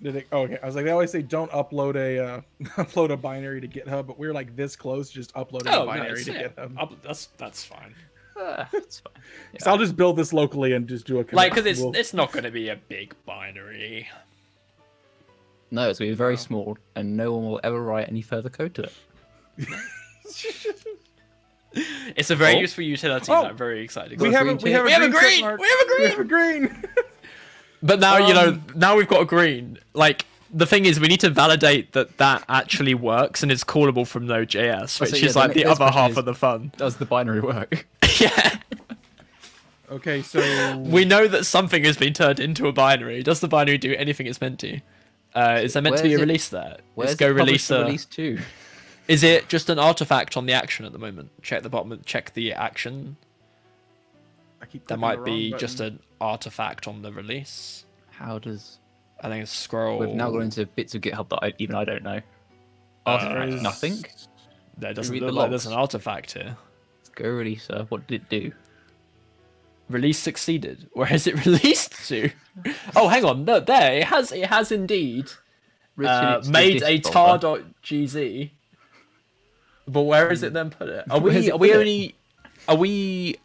S3: Did it? Oh, okay. I was like, they always say don't upload a uh, (laughs) upload a binary to GitHub, but we're like this close, just uploading a
S1: Oh,
S3: binary
S1: nice.
S3: to
S1: Yeah.
S3: GitHub.
S1: I'll- that's that's fine.
S4: Uh, it's fine. (laughs)
S3: So I'll just build this locally and just do a
S1: Like, because it's
S3: We'll-
S1: it's not going to be a big binary.
S4: No, it's going to be very small, and no one will ever write any further code to it. (laughs)
S1: It's a very
S4: Oh.
S1: useful utility
S3: Oh.
S1: that I'm very excited.
S3: we
S1: about.
S3: have a,
S4: green
S3: we have a
S1: We have a
S3: green.
S1: green!
S3: check mark.
S1: We have a
S3: We have a green.
S1: But now you know.
S3: Um,
S1: Now we've got a green. Like the thing is, we need to validate that that actually works and is callable from Node.js, which
S4: so, yeah,
S1: is like the other half
S4: is-
S1: of the fun.
S4: Does the binary work?
S1: yeah. (laughs)
S3: okay, so (laughs)
S1: We know that something has been turned into a binary. Does the binary do anything it's meant to? Uh, is there meant to be a
S4: Where's it-
S1: release there?
S4: Where's
S1: Let's go
S4: it
S1: release
S4: to
S1: a.
S4: release two?
S1: Is it just an artifact on the action at the moment? Check the bottom. Check the action.
S3: I keep
S1: There might be
S3: wrong
S1: just an artifact on the release.
S4: How does?
S1: I think it's scroll.
S4: We've now gone into bits of GitHub that I, even I don't know.
S1: Uh,
S4: Artifact,
S3: is-
S4: nothing.
S1: There doesn't
S4: read the
S1: look like there's an artifact here.
S4: Let's go releaser. What did it do?
S1: Release succeeded. Where is it (laughs) released to? oh, hang on. No, there it has. It has indeed uh,
S4: it to the
S1: made a tar.gz. But where is it then put it? Are (laughs) we? Are we
S4: put it?
S1: only? Are we?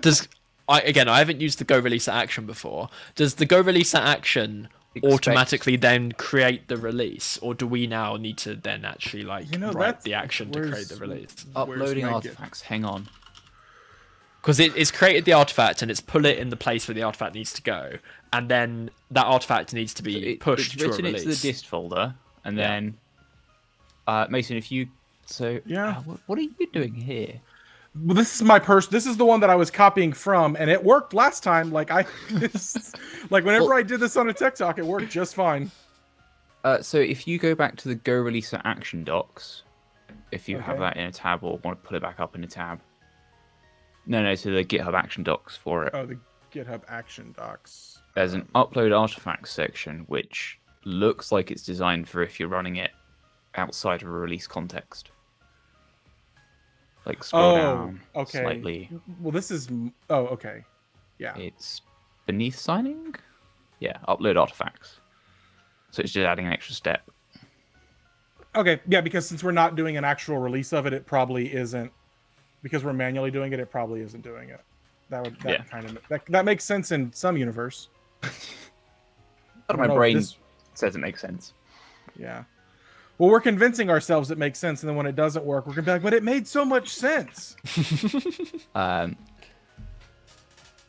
S1: Does I again? I haven't used the Go release action before. Does the Go release action
S4: Expect-
S1: automatically then create the release, or do we now need to then actually like
S3: You know,
S1: write the action to create the release?
S4: Uploading
S3: my Git?
S4: artifacts. Hang on.
S1: Because it, it's created the artifact and it's put it in the place where the artifact needs to go, and then that artifact needs to be
S4: It-
S1: pushed
S4: it's
S1: to a
S4: written it
S1: release.
S4: to the dist folder, and
S1: Yeah.
S4: then uh, Mason, if you so
S3: Yeah.
S4: uh, what, what are you doing here?
S3: Well, this is my purse. This is the one that I was copying from, and it worked last time. Like I, (laughs) like whenever
S4: Well-
S3: I did this on a talk, it worked just fine.
S4: Uh, so if you go back to the Go Releaser action docs, if you have that in a tab or want to pull it back up in a tab. No, no, to the GitHub action docs for it.
S3: Oh, the GitHub Action Docs.
S4: There's an upload artifacts section which looks like it's designed for if you're running it outside of a release context. Like scroll
S3: Oh,
S4: down
S3: okay.
S4: slightly.
S3: Well, this is. Oh, okay. Yeah.
S4: It's beneath signing? Yeah, upload artifacts. So it's just adding an extra step.
S3: Okay. Yeah, because since we're not doing an actual release of it, it probably isn't. Because we're manually doing it, it probably isn't doing it. That would that
S4: Yeah.
S3: kind of that, that makes sense in some universe. (laughs)
S4: Out of my
S3: don't know if
S4: brain
S3: this-
S4: says it makes sense.
S3: Yeah. Well, we're convincing ourselves it makes sense, and then when it doesn't work, we're gonna be like, "But it made so much sense." (laughs)
S4: Um,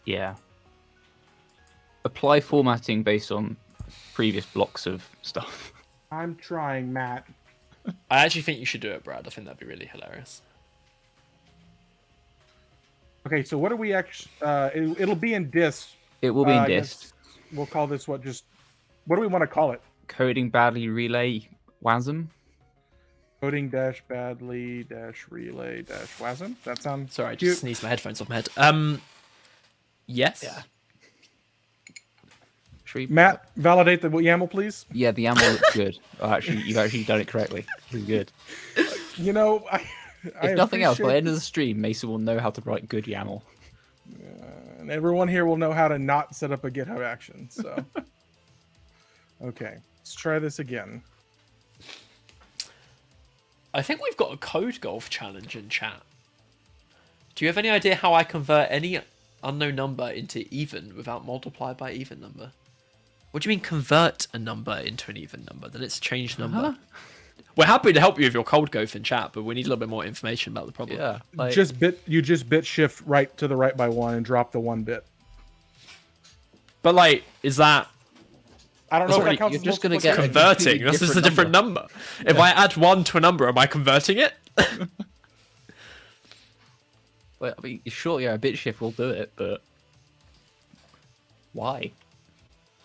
S4: yeah. Apply formatting based on previous blocks of stuff.
S3: I'm trying, Matt.
S1: I actually think you should do it, Brad. I think that'd be really hilarious.
S3: Okay, so what are we actually? Uh, it, it'll be in dist.
S4: It will be
S3: Uh,
S4: in
S3: I
S4: dist.
S3: We'll call this what? Just what do we want to call it?
S4: Coding badly relay WASM.
S3: Coding dash badly dash relay dash wasm. That sounds
S1: Sorry, I just sneezed my headphones off my head. Um, yes.
S4: Yeah. Should we...
S3: Matt, validate the YAML, please.
S4: Yeah, the YAML looks good. Oh, actually, you've actually done it correctly. It's good.
S3: You know, I. I
S4: If nothing else, by the end of the stream, Mason will know how to write good YAML.
S3: and everyone here will know how to not set up a GitHub action. So, (laughs) okay, let's try this again.
S1: I think we've got a code golf challenge in chat. Do you have any idea how I convert any unknown number into even without multiply by even number? What do you mean convert a number into an even number? Then it's a changed number. We're happy to help you with your cold golf in chat, but we need a little bit more information about the problem.
S4: Yeah. Like,
S3: just bit you just bit shift right to the right by one and drop the one bit.
S1: But like, is that
S3: I don't know if
S1: That's
S3: that counts
S4: you're
S3: as
S4: just gonna get
S1: converting?
S4: completely (laughs)
S1: This is a
S4: different
S1: different number. If I add one to a number, am I converting it? (laughs)
S4: Well, I mean, sure, yeah, a bit shift will do it, but why?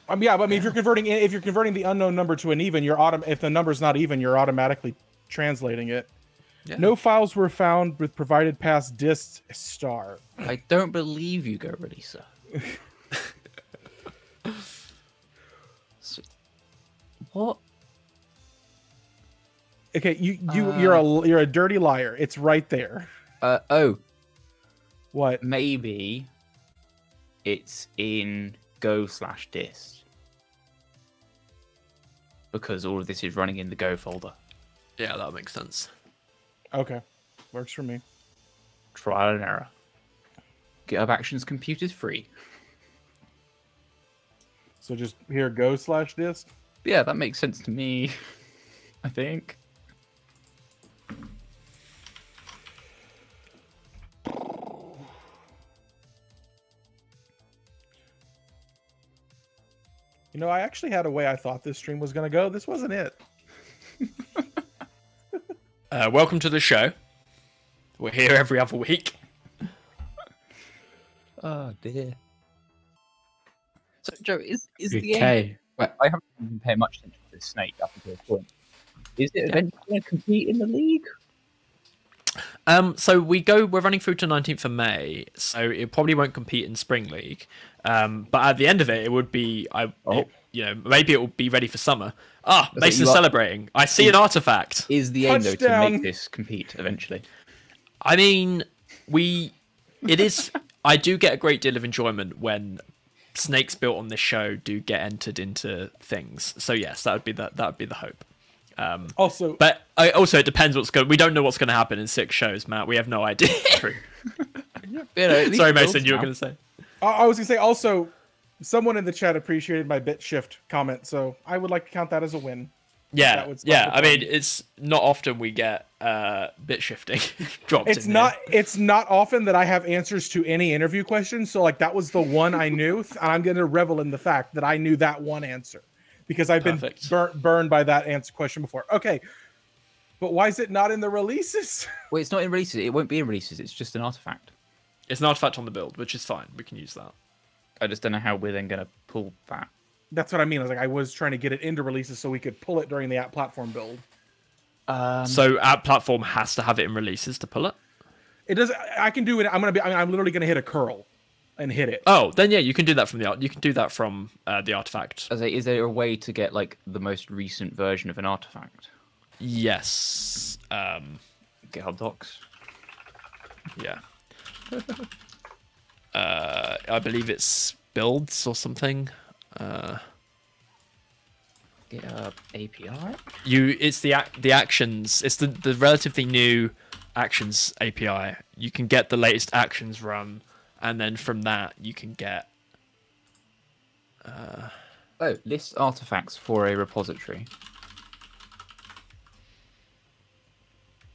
S3: I mean, yeah, but I mean, if you're converting if you're converting the unknown number to an even, you're autom- if the number's not even, you're automatically translating it.
S1: Yeah.
S3: No files were found with provided past dist star.
S4: I don't believe you, Go Releaser. So- what?
S3: Okay, you you you're a you're a dirty liar. It's right there.
S4: Uh, oh,
S3: What?
S4: maybe it's in Go slash dist because all of this is running in the Go folder.
S1: Yeah, that makes sense.
S3: Okay, works for me.
S4: Trial and error. GitHub Actions compute is free.
S3: So just here go slash dist.
S4: Yeah, that makes sense to me. (laughs) I think.
S3: You know, I actually had a way I thought this stream was gonna go. This wasn't it. (laughs)
S1: Uh, welcome to the show. We're here every other week. (laughs)
S4: Oh dear. So Joe, is is the aim?
S2: Okay. Well,
S4: I haven't been paying much attention to this snake up until this point. Is it eventually going to compete in the league?
S1: Um, so we go. We're running through to nineteenth of May, so it probably won't compete in Spring League. Um, but at the end of it, it would be. I,
S4: Oh.
S1: it- you know, maybe it will be ready for summer. Ah,
S4: you
S1: Mason's
S4: are-
S1: celebrating. I see an artifact.
S4: Is the aim though to make this compete eventually?
S1: I mean, we. It is. (laughs) I do get a great deal of enjoyment when snakes built on this show do get entered into things. So yes, that would be the, that would be the hope.
S3: Um, Also,
S1: But I, also, it depends what's going. We don't know what's going to happen in six shows, Matt. We have no idea. (laughs)
S4: You know,
S1: Sorry, Mason. You were going to say.
S3: I, I was gonna say also, someone in the chat appreciated my bit shift comment, so I would like to count that as a win.
S1: Yeah,
S3: That would
S1: yeah. I mean, it's not often we get uh, bit shifting (laughs) dropped.
S3: It's
S1: in
S3: not
S1: here.
S3: it's not often that I have answers to any interview questions, so like that was the one I knew, (laughs) and I'm gonna revel in the fact that I knew that one answer because I've
S1: Perfect.
S3: been burnt burned by that answer question before. Okay, But why is it not in the releases? (laughs)
S4: Well, it's not in releases. It won't be in releases. It's just an artifact.
S1: It's an artifact on the build, which is fine. We can use that.
S4: I just don't know how we're then going to pull that.
S3: That's what I mean. I was like, I was trying to get it into releases so we could pull it during the app platform build.
S4: Um,
S1: So app platform has to have it in releases to pull it.
S3: It does. I I can do it. I'm gonna be. I mean, I'm literally gonna hit a curl, and hit it.
S1: Oh, then yeah, you can do that from the art. You can do that from uh, the artifact.
S4: I say, is there a way to get like the most recent version of an artifact?
S1: Yes. Um,
S4: GitHub Docs.
S1: yeah. (laughs) uh, I believe it's builds or something. Uh,
S4: GitHub API.
S1: you, it's the the actions. It's the the relatively new actions API. You can get the latest actions run, and then from that you can get
S4: Oh, list artifacts for a repository.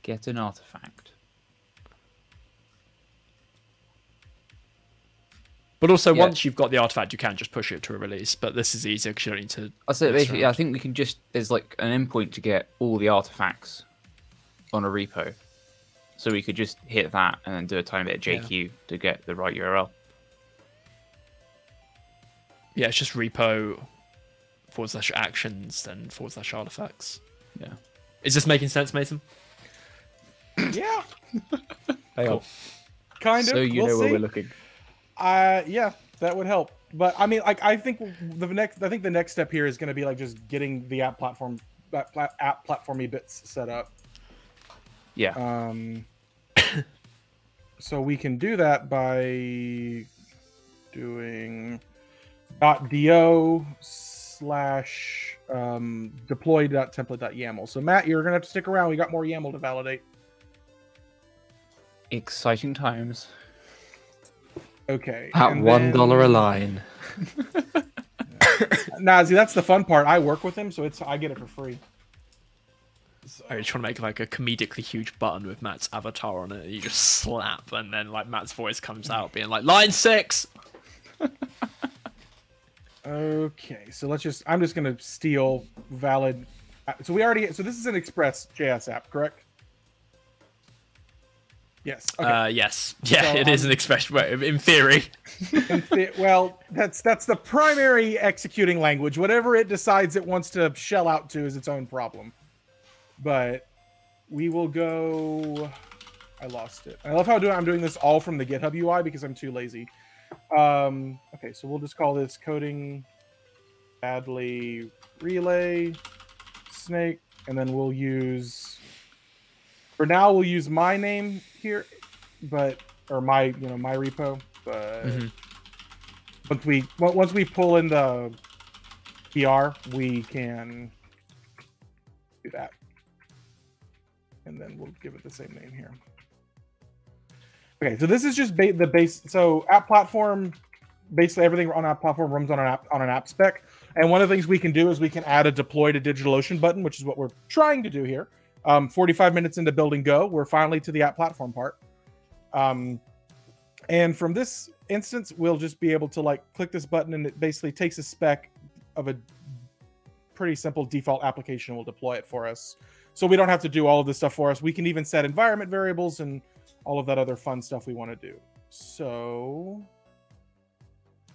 S4: Get an artifact.
S1: But also,
S4: Yeah.
S1: once you've got the artifact, you can just push it to a release. But this is easier because you don't need to.
S4: I said
S1: mess
S4: basically, I think we can just there's like an endpoint to get all the artifacts on a repo, so we could just hit that and then do a tiny bit of JQ to get the right URL.
S1: Yeah, it's just repo forward slash actions, then forward slash artifacts.
S4: Yeah.
S1: Is this making sense, Mason?
S3: Yeah, (laughs)
S1: Cool.
S3: kind of.
S4: So you
S3: We'll
S4: know where
S3: see.
S4: we're looking.
S3: Uh, yeah, that would help. But I mean, like, I think the next, I think the next step here is going to be like just getting the app platform, app platformy bits set up.
S4: Yeah.
S3: Um, (coughs) so we can do that by doing dot .do slash um, deploy.template.yaml. So Matt, you're gonna have to stick around. We got more YAML to validate.
S4: Exciting times.
S3: Okay.
S2: At
S3: and
S2: one dollar a line. (laughs)
S3: Nah, see, that's the fun part. I work with him, so it's I get it for free.
S1: I just want to make like a comedically huge button with Matt's avatar on it. You just slap, and then like Matt's voice comes out, being like, "Line six. (laughs)
S3: Okay, so let's just. I'm just gonna steal valid. uh, So we already. So this is an Express JS app, correct? Yes. Okay.
S1: Uh, yes, yeah,
S3: So,
S1: it is
S3: um,
S1: an expression. In theory,
S3: It- well, that's that's the primary executing language. Whatever it decides it wants to shell out to is its own problem. But we will go. I lost it. I love how do- I'm doing this all from the GitHub UI because I'm too lazy. Um, okay, so we'll just call this coding badly relay snake, and then we'll use. For now, we'll use my name here, but or my you know my repo, but
S1: Mhm.
S3: once we once we pull in the PR, we can do that, and then we'll give it the same name here. Okay, so this is just ba- the base. So app platform, basically everything on app platform runs on an app on an app spec. And one of the things we can do is we can add a deploy to DigitalOcean button, which is what we're trying to do here. Um, 45 minutes into building Go, we're finally to the app platform part. Um, and from this instance, we'll just be able to like click this button, and it basically takes a spec of a pretty simple default application. Will deploy it for us, so we don't have to do all of this stuff for us. We can even set environment variables and all of that other fun stuff we want to do. So,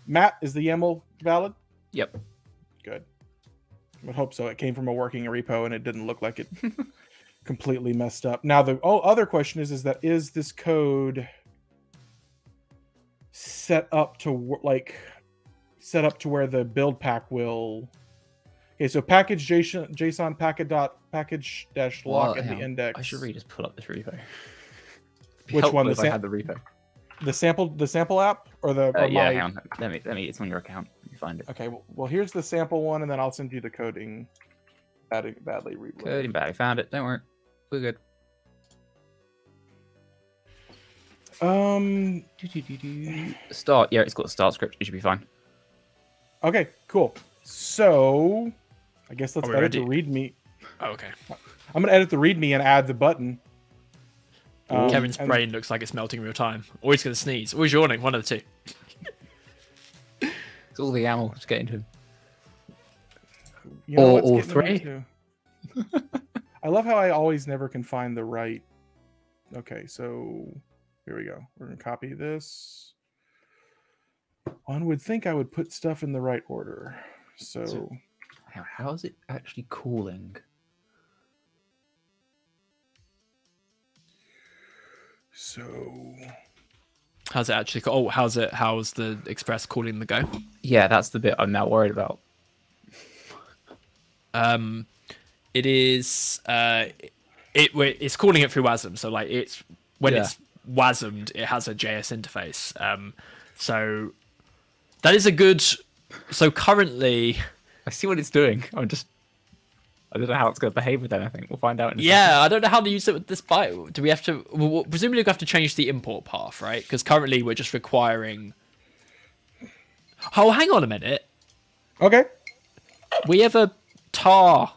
S3: Matt, is the YAML valid?
S4: Yep.
S3: Good. I would hope so. It came from a working repo and it didn't look like it (laughs) completely messed up. Now the oh, other question is is that is this code set up to like set up to where the build pack will Okay, so package JSON JSON packet dot package dash lock
S4: Well,
S3: at the
S4: on.
S3: index.
S4: I should really just pull up this repo. (laughs)
S3: Which one, the
S4: If I had the repo.
S3: the sample the sample app or the
S4: Uh,
S3: or
S4: yeah,
S3: my-
S4: hang on. Let me. Let me. It's on your account. You find it.
S3: Okay, well, well here's the sample one and then I'll send you the coding badly badly reloaded.
S4: Coding badly. Found it. Don't worry. We're good.
S3: Um
S4: Start. Yeah, it's got the start script. It should be fine.
S3: Okay, cool. So, I guess let's
S1: Are we
S3: edit the? README.
S1: Oh, okay.
S3: I'm gonna edit the README and add the button. Um,
S1: Kevin's
S3: and-
S1: brain looks like it's melting in real time. Or he's gonna sneeze. Or he's yawning. One of the two. (laughs)
S4: It's all the YAML. Just get into him.
S3: you know
S2: Or all three. (laughs)
S3: into- I love how I always never can find the right. Okay, so here we go. We're gonna copy this. One would think I would put stuff in the right order. So
S4: So- How, how is it actually calling?
S3: so
S1: How's it actually? Oh, how's it? How's the express calling the go?
S4: Yeah, that's the bit I'm now worried about.
S1: Um, it is. Uh, it it's calling it through WASM. So like it's when
S4: Yeah.
S1: it's WASMed, it has a JS interface. Um, so that is a good. So currently,
S4: I see what it's doing. I'm just. I don't know how it's going to behave with anything. We'll find out. In a second.
S1: yeah, I don't know how to use it with this byte. Do we have to? Well, well, presumably, we have to change the import path, right? Because currently, we're just requiring. Oh, hang on a minute.
S3: okay.
S1: We have a tar.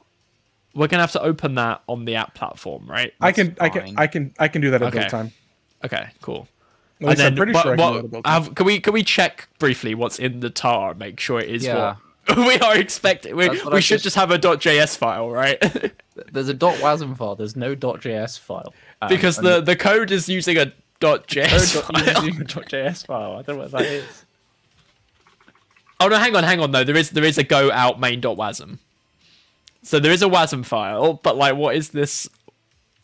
S1: We're gonna have to open that on the app platform, right?
S3: I can I can I can I can do that at
S1: Okay.
S3: build time.
S1: Okay, cool.
S3: At least I'm pretty
S1: but
S3: sure I can
S1: what-
S3: do it at build time.
S1: have, can we can we check briefly what's in the tar? Make sure it is
S4: Yeah.
S1: what (laughs) we are expecting. We, we
S4: I
S1: should
S4: just-
S1: just have a .js file, right? (laughs)
S4: There's a .wasm file. There's no .js file. Um,
S1: because
S4: and
S1: the the code is using a .js
S4: code
S1: file.
S4: using a .js file. I don't know what that is.
S1: Oh no, hang on, hang on though. There is there is a go out main.wasm. So there is a wasm file, but like what is this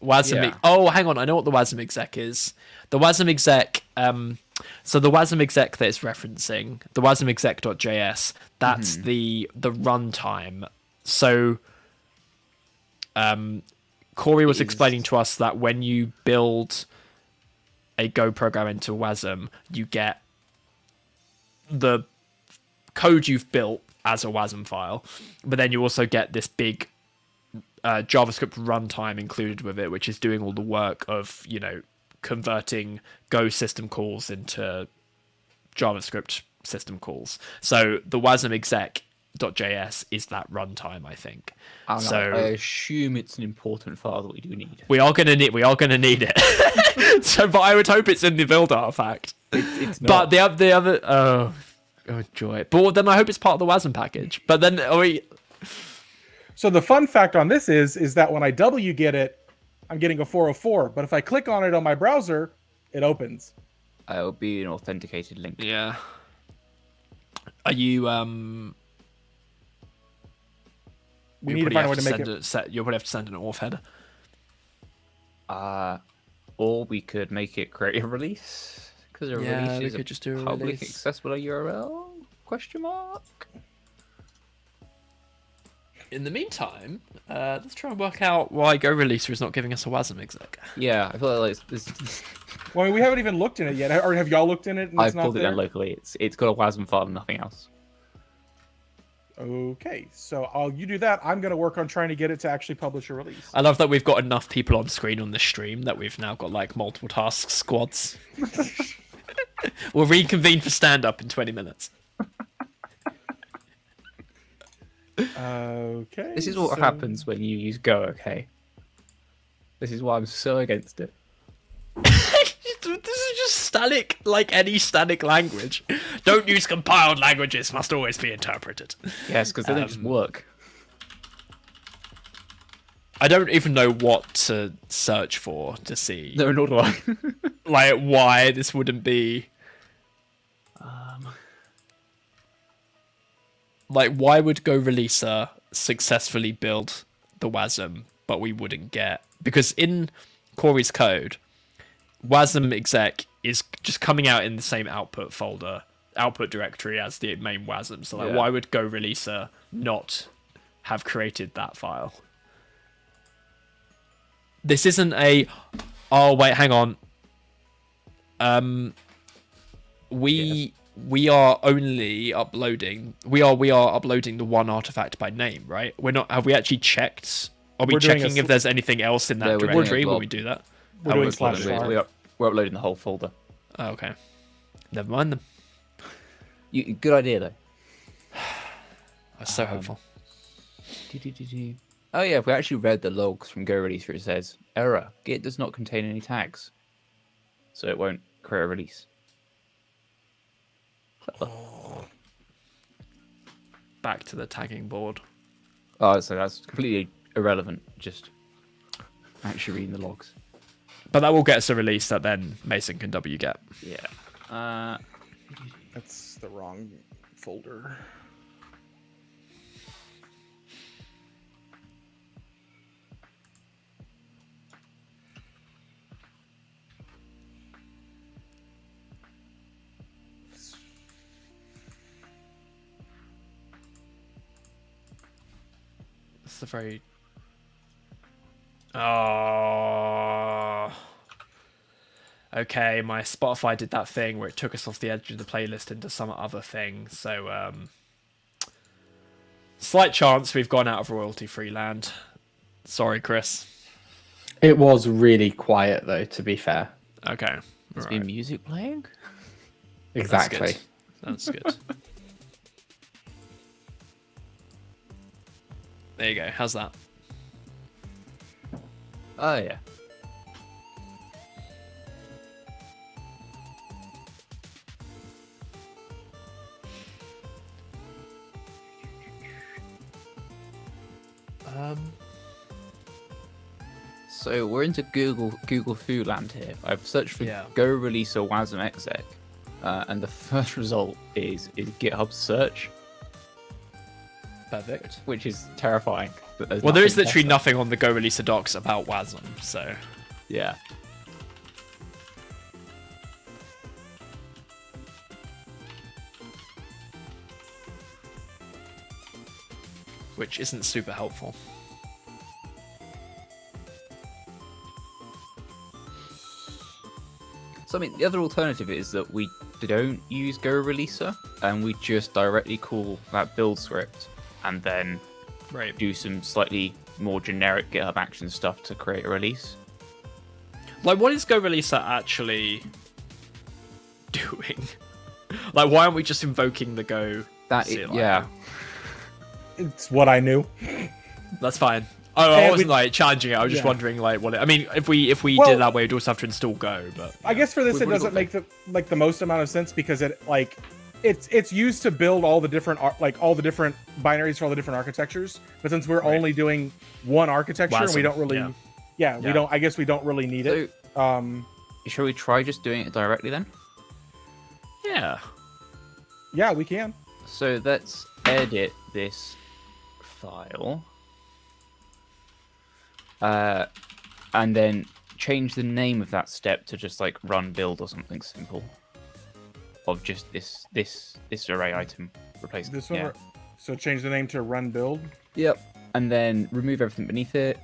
S1: wasm?
S4: Yeah.
S1: Oh, hang on, I know what the wasm exec is. The wasm exec um so the wasm exec that it's referencing, the wasm exec.js, that's
S4: Mm-hmm.
S1: the the runtime. So um Corey was explaining to us that when you build a Go program into WASM, you get the code you've built as a WASM file, but then you also get this big uh, JavaScript runtime included with it, which is doing all the work of you know converting Go system calls into JavaScript system calls. So the WASM exec.js is that runtime, I think.
S4: I, don't know,
S1: So-
S4: I assume it's an important file that we do need.
S1: We are gonna need we are gonna need it. (laughs) so, but I would hope it's in the build artifact.
S4: It's.
S1: But the other, the other, oh, oh joy! But then I hope it's part of the WASM package. But then, are we?
S3: So the fun fact on this is is that when I wget it, I'm getting a 404. But if I click on it on my browser, it opens.
S4: Uh, it'll be an authenticated link.
S1: Yeah. Are you um?
S3: We
S1: you'll
S3: need to
S1: probably
S3: find a way
S1: have
S3: to make
S1: send
S3: it.
S1: a set. You'll probably have to send an off header.
S4: Uh, or we could make it create a release because a
S1: Yeah,
S4: release
S1: we
S4: is
S1: could
S4: a
S1: just do a
S4: public
S1: release.
S4: accessible URL? Question mark.
S1: In the meantime, uh, let's try and work out why Go Releaser is not giving us a WASM exec.
S4: Yeah, I feel like it's, it's, (laughs)
S3: Well, we haven't even looked in it yet. Or have y'all looked in it? And
S4: I've
S3: it's not
S4: pulled it
S3: there?
S4: down locally. It's it's got a WASM file and nothing else.
S3: Okay, so I'll you do that. I'm gonna work on trying to get it to actually publish a release.
S1: I love that we've got enough people on screen on the stream that we've now got like multiple task squads. (laughs) (laughs) we'll reconvene for stand up in 20 minutes.
S3: Okay.
S4: This is what
S3: so-
S4: happens when you use Go. Okay. This is why I'm so against it. (laughs)
S1: this is just static, like any static language. Don't use compiled languages, must always be interpreted.
S4: Yes, because they don't just
S1: Um,
S4: work.
S1: I don't even know what to search for to see,
S4: No, nor do I. (laughs)
S1: like, why this wouldn't be.
S4: um,
S1: Like, why would Go Releaser successfully build the WASM, but we wouldn't get. Because in Corey's code, WASM exec is just coming out in the same output folder, output directory as the main WASM. So, like,
S4: Yeah.
S1: why would Go Releaser not have created that file? This isn't a. Oh wait, hang on. Um, we we are only uploading. We are we are uploading the one artifact by name, right? We're not. Have we actually checked? Are we
S3: We're doing a
S1: checking if there's anything else in that
S4: No, we're doing a
S1: directory when we do that?
S3: We're doing
S1: we're
S3: slash
S1: uploading-
S4: we're, we're uploading the whole folder.
S1: Oh, okay. Never mind them.
S4: You, good idea though. (sighs)
S1: I was so
S4: Um,
S1: hopeful.
S4: Do-do-do-do. Oh yeah, if we actually read the logs from Go Releaser, it says error: Git does not contain any tags, so it won't create a release. Clever. (sighs)
S1: Back to the tagging board.
S4: Oh, so that's completely irrelevant. Just actually reading the logs.
S1: But that will get us a release that then Mason can wget.
S4: Yeah. Uh,
S3: That's the wrong folder.
S1: It's a very. Oh. Okay, my Spotify did that thing where it took us off the edge of the playlist into some other thing. So, um, slight chance we've gone out of royalty-free land. Sorry, Chris.
S2: It was really quiet though, to be fair.
S1: Okay,
S4: there's
S1: alright.
S4: been music playing.
S1: That's
S2: Exactly.
S1: good. That's good. There you go. How's that?
S4: Oh yeah.
S1: Um,
S4: So we're into Google Google Food Land here. I've searched for
S1: Yeah.
S4: Go Releaser WASM exec, uh, and the (laughs) first result is is GitHub search,
S1: perfect.
S4: which is terrifying.
S1: Well, there is literally
S4: better.
S1: nothing on the Go Releaser docs about WASM, so
S4: Yeah.
S1: which isn't super helpful.
S4: So I mean, the other alternative is that we don't use Go Releaser and we just directly call that build script and then
S1: Right.
S4: do some slightly more generic GitHub Action stuff to create a release.
S1: Like, what is Go Releaser actually doing? (laughs) like, why aren't we just invoking the Go?
S4: That
S1: CLI?
S4: i- yeah.
S3: It's what I knew.
S1: That's fine. Oh, I wasn't like challenging it. I was just
S3: Yeah.
S1: wondering like what. It, I mean, if we if we
S3: Well-
S1: did it that way, we'd also have to install Go. But
S3: I guess for this
S1: We-
S3: it doesn't make the like the most amount of sense because it like it's it's used to build all the different like all the different binaries for all the different architectures. But since we're
S1: Right.
S3: only doing one architecture, and we don't really
S1: yeah.
S3: yeah, we don't I guess we don't really need it.
S4: So,
S3: Um
S4: shall we try just doing it directly then?
S1: yeah,
S3: yeah, we can.
S4: So let's edit this file. Uh, and then change the name of that step to just like run build or something simple. Of just this this this array item replace
S3: This one
S4: yeah.
S3: so change the name to run build.
S4: Yep. And then remove everything beneath it.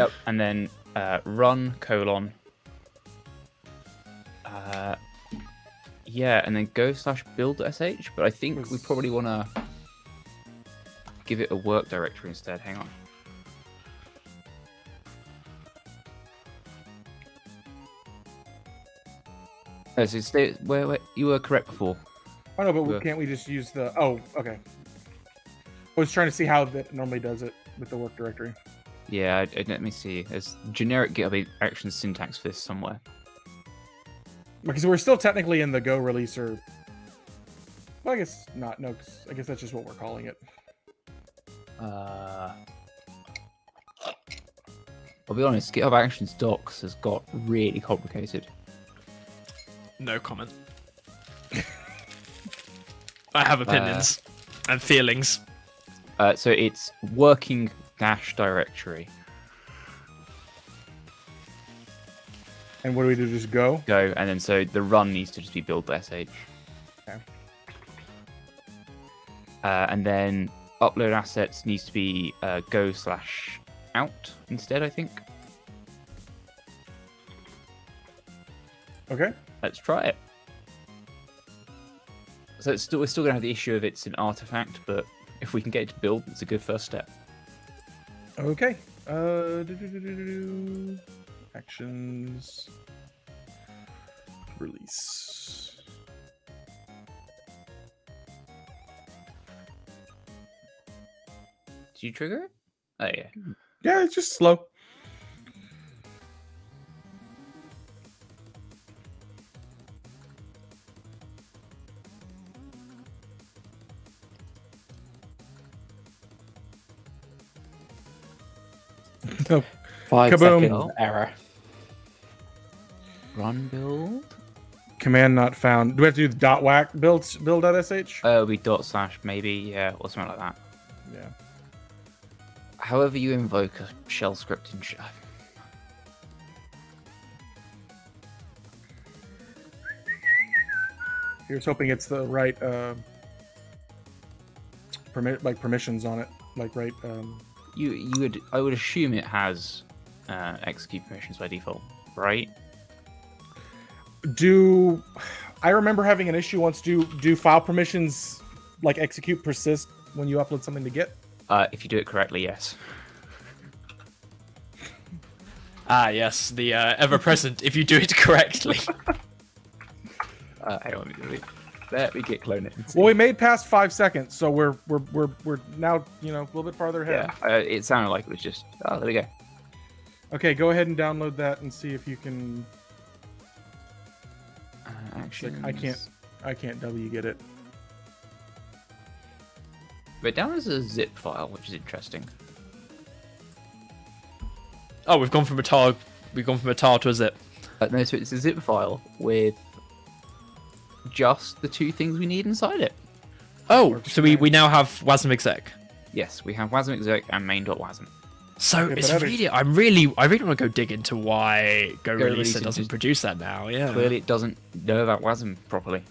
S4: Yep. And then uh, run colon. Uh, yeah, and then go slash build sh. But I think we probably want to give it a work directory instead. Hang on. Oh, so stay where, where you were correct before.
S3: Oh no, but we, can't we just use the oh okay. I was trying to see how that normally does it with the work directory.
S4: Yeah, I- I- let me see. There's generic GitHub action syntax for this somewhere.
S3: Because we're still technically in the Go releaser. Well, I guess not. No, 'cause I guess that's just what we're calling it.
S4: Uh, I'll be honest, GitHub Actions docs has got really complicated.
S1: No comment. I have opinions and feelings.
S4: Uh, so it's working dash directory.
S3: And what do we do? Just go?
S4: Go, and then so the run needs to just be build sh.
S3: Okay.
S4: Uh, and then upload assets needs to be uh, go slash out instead, I think.
S3: Okay.
S4: Let's try it. So it's still, we're still going to have the issue of it's an artifact, but if we can get it to build, it's a good first step.
S3: Okay. Uh, actions. Release.
S4: Did you trigger it? Oh yeah.
S3: Yeah, it's just slow.
S2: Five
S3: Kaboom.
S2: second error.
S4: Run build.
S3: Command not found. Do we have to do the dot whack build build.sh?
S4: Uh, we dot slash maybe, yeah, or something like that.
S3: yeah.
S4: However you invoke a shell script in sh-
S3: Here's hoping it's the right uh, permit like permissions on it, like right. Um,
S4: you you would I would assume it has uh, execute permissions by default, right?
S3: do I remember having an issue once? Do do file permissions like execute persist when you upload something to Git?
S4: Uh, if you do it correctly, yes. (laughs)
S1: Ah, yes, the uh, ever-present. if you do it correctly. (laughs)
S4: Uh, hang on, let me, let me get clone it.
S3: Well, we made past five seconds, so we're we're we're we're now you know a little bit farther ahead.
S4: yeah, uh, it sounded like it was just. Oh, there we go.
S3: Okay, go ahead and download that and see if you can.
S4: Uh,
S3: like,
S4: actions.
S3: I can't- I can't wget it.
S4: But down as a zip file, which is interesting.
S1: Oh, we've gone from a tar. We've gone from a tar to a zip.
S4: Uh, no, so it's a zip file with just the two things we need inside it.
S1: Oh, so we, we now have WASM exec.
S4: Yes, we have WASM exec and main.wasm.
S1: So
S3: Yeah,
S1: it's
S3: but that is-
S1: really, I'm really, I really want to go dig into why Go,
S4: Go
S1: Releaser
S4: Releaser
S1: doesn't
S4: just-
S1: produce that now. Yeah,
S4: Clearly, it doesn't know about WASM properly.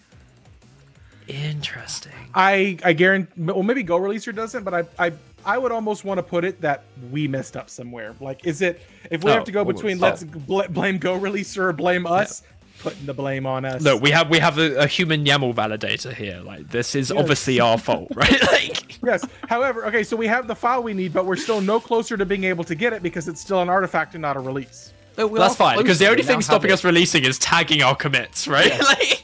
S1: interesting.
S3: I I guarantee. Well, maybe Go Releaser doesn't, but I I I would almost want to put it that we messed up somewhere. Like, is it if we
S1: Oh,
S3: have to go
S1: almost.
S3: between let's oh. bl- blame Go Releaser or blame us, putting the blame on us.
S1: Look, we have we have a, a human YAML validator here. Like this is
S3: Yes.
S1: obviously our fault, right? (laughs) like,
S3: yes. However, okay, so we have the file we need, but we're still no closer to being able to get it because it's still an artifact and not a release.
S4: No, we
S1: that's fine because the only thing stopping
S4: have
S1: us releasing is tagging our commits, right? (laughs) like.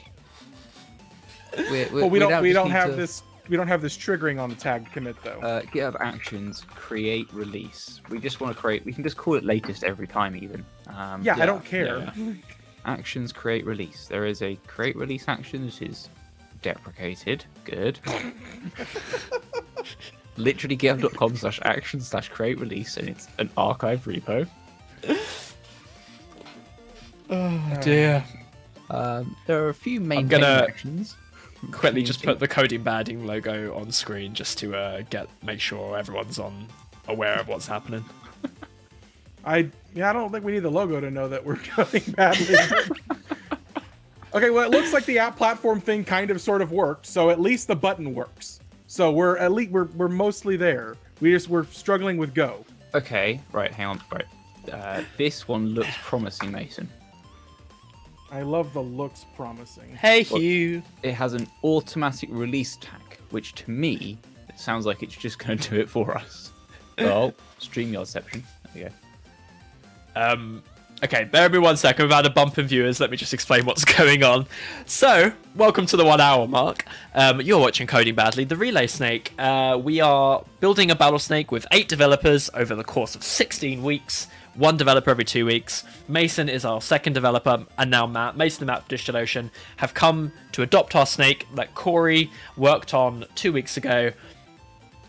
S4: We're, we're,
S3: Well, we
S4: now
S3: don't we don't have
S4: to,
S3: this we don't have this triggering on the tagged commit though.
S4: Uh, GitHub Actions create release. We just want to create. We can just call it latest every time, even. Um,
S3: yeah, I don't care.
S1: yeah. (laughs)
S4: Actions create release. There is a create release action that is deprecated. Good. (laughs) Literally github.com slash action slash create release, and it's an archive repo.
S1: oh dear.
S4: Um, there are a few main
S1: gonna
S4: actions.
S1: Quickly, just put the coding badly logo on screen just to uh, get make sure everyone's on aware of what's happening.
S3: I yeah, I don't think we need the logo to know that we're (laughs) going badly. okay, well, it looks like the app platform thing kind of sort of worked, so at least the button works. So we're at least we're we're mostly there. We just we're struggling with Go.
S4: Okay, right, hang on. Right. Uh, this one looks (sighs) promising, Mason.
S3: I love the looks promising.
S1: Hey
S4: What-
S1: Hugh.
S4: It has an automatic release tag, which to me it sounds like it's just going to do it for us. Oh, (laughs) StreamYardception. There we go.
S1: Um, okay, bear with me one second. We've had a bump in viewers. Let me just explain what's (laughs) going on. So, welcome to the one hour mark. Um, you're watching Coding Badly, the Relay Snake. Uh, we are building a Battlesnake with eight developers over the course of 16 weeks. One developer every two weeks. Mason is our second developer, and now Matt, Mason and Matt from DigitalOcean, have come to adopt our snake that Corey worked on two weeks ago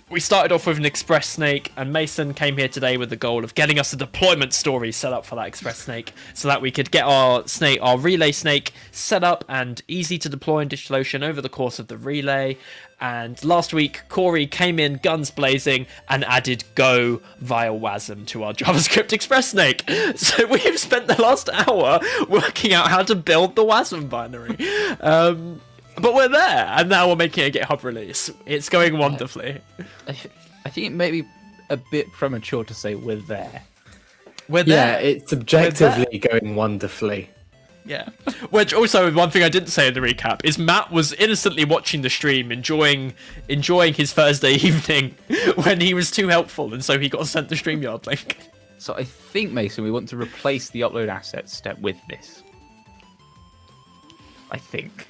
S1: we started off with an express snake and mason came here today with the goal of getting us a deployment story set up for that express snake so that we could get our snake our relay snake set up and easy to deploy in DigitalOcean over the course of the relay. And last week corey came in guns blazing and added go via wasm to our (laughs) javascript express snake. (laughs) So we've spent the last hour working out how to build the wasm binary. Um, but we're there, and now we're making a GitHub release. It's going wonderfully.
S4: I, I think it may be a bit premature to say we're there.
S1: We're there.
S2: Yeah, it's objectively going wonderfully.
S1: Yeah. (laughs) Which also one thing I didn't say in the recap is Matt was innocently watching the stream, enjoying enjoying his Thursday (laughs) evening when he was too helpful, and so he got sent the StreamYard link.
S4: So I think, Mason, we want to replace the upload assets step with this. I think.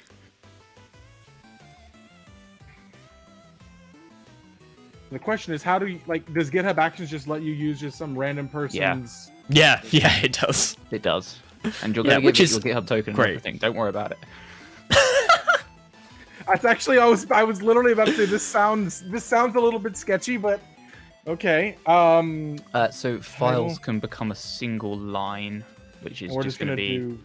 S3: The question is, how do you like? Does GitHub Actions just let you use just some random person's?
S1: Yeah, yeah, (laughs) yeah it does.
S4: It does. And you're
S1: Yeah,
S4: going to
S1: which is
S4: your GitHub token
S1: great.
S4: and everything. Don't worry about it. (laughs)
S3: That's actually I was I was literally about to say this sounds this sounds a little bit sketchy, but Okay. Um,
S4: Uh, so files can become a single line, which is just
S3: just gonna
S4: going to be
S3: do.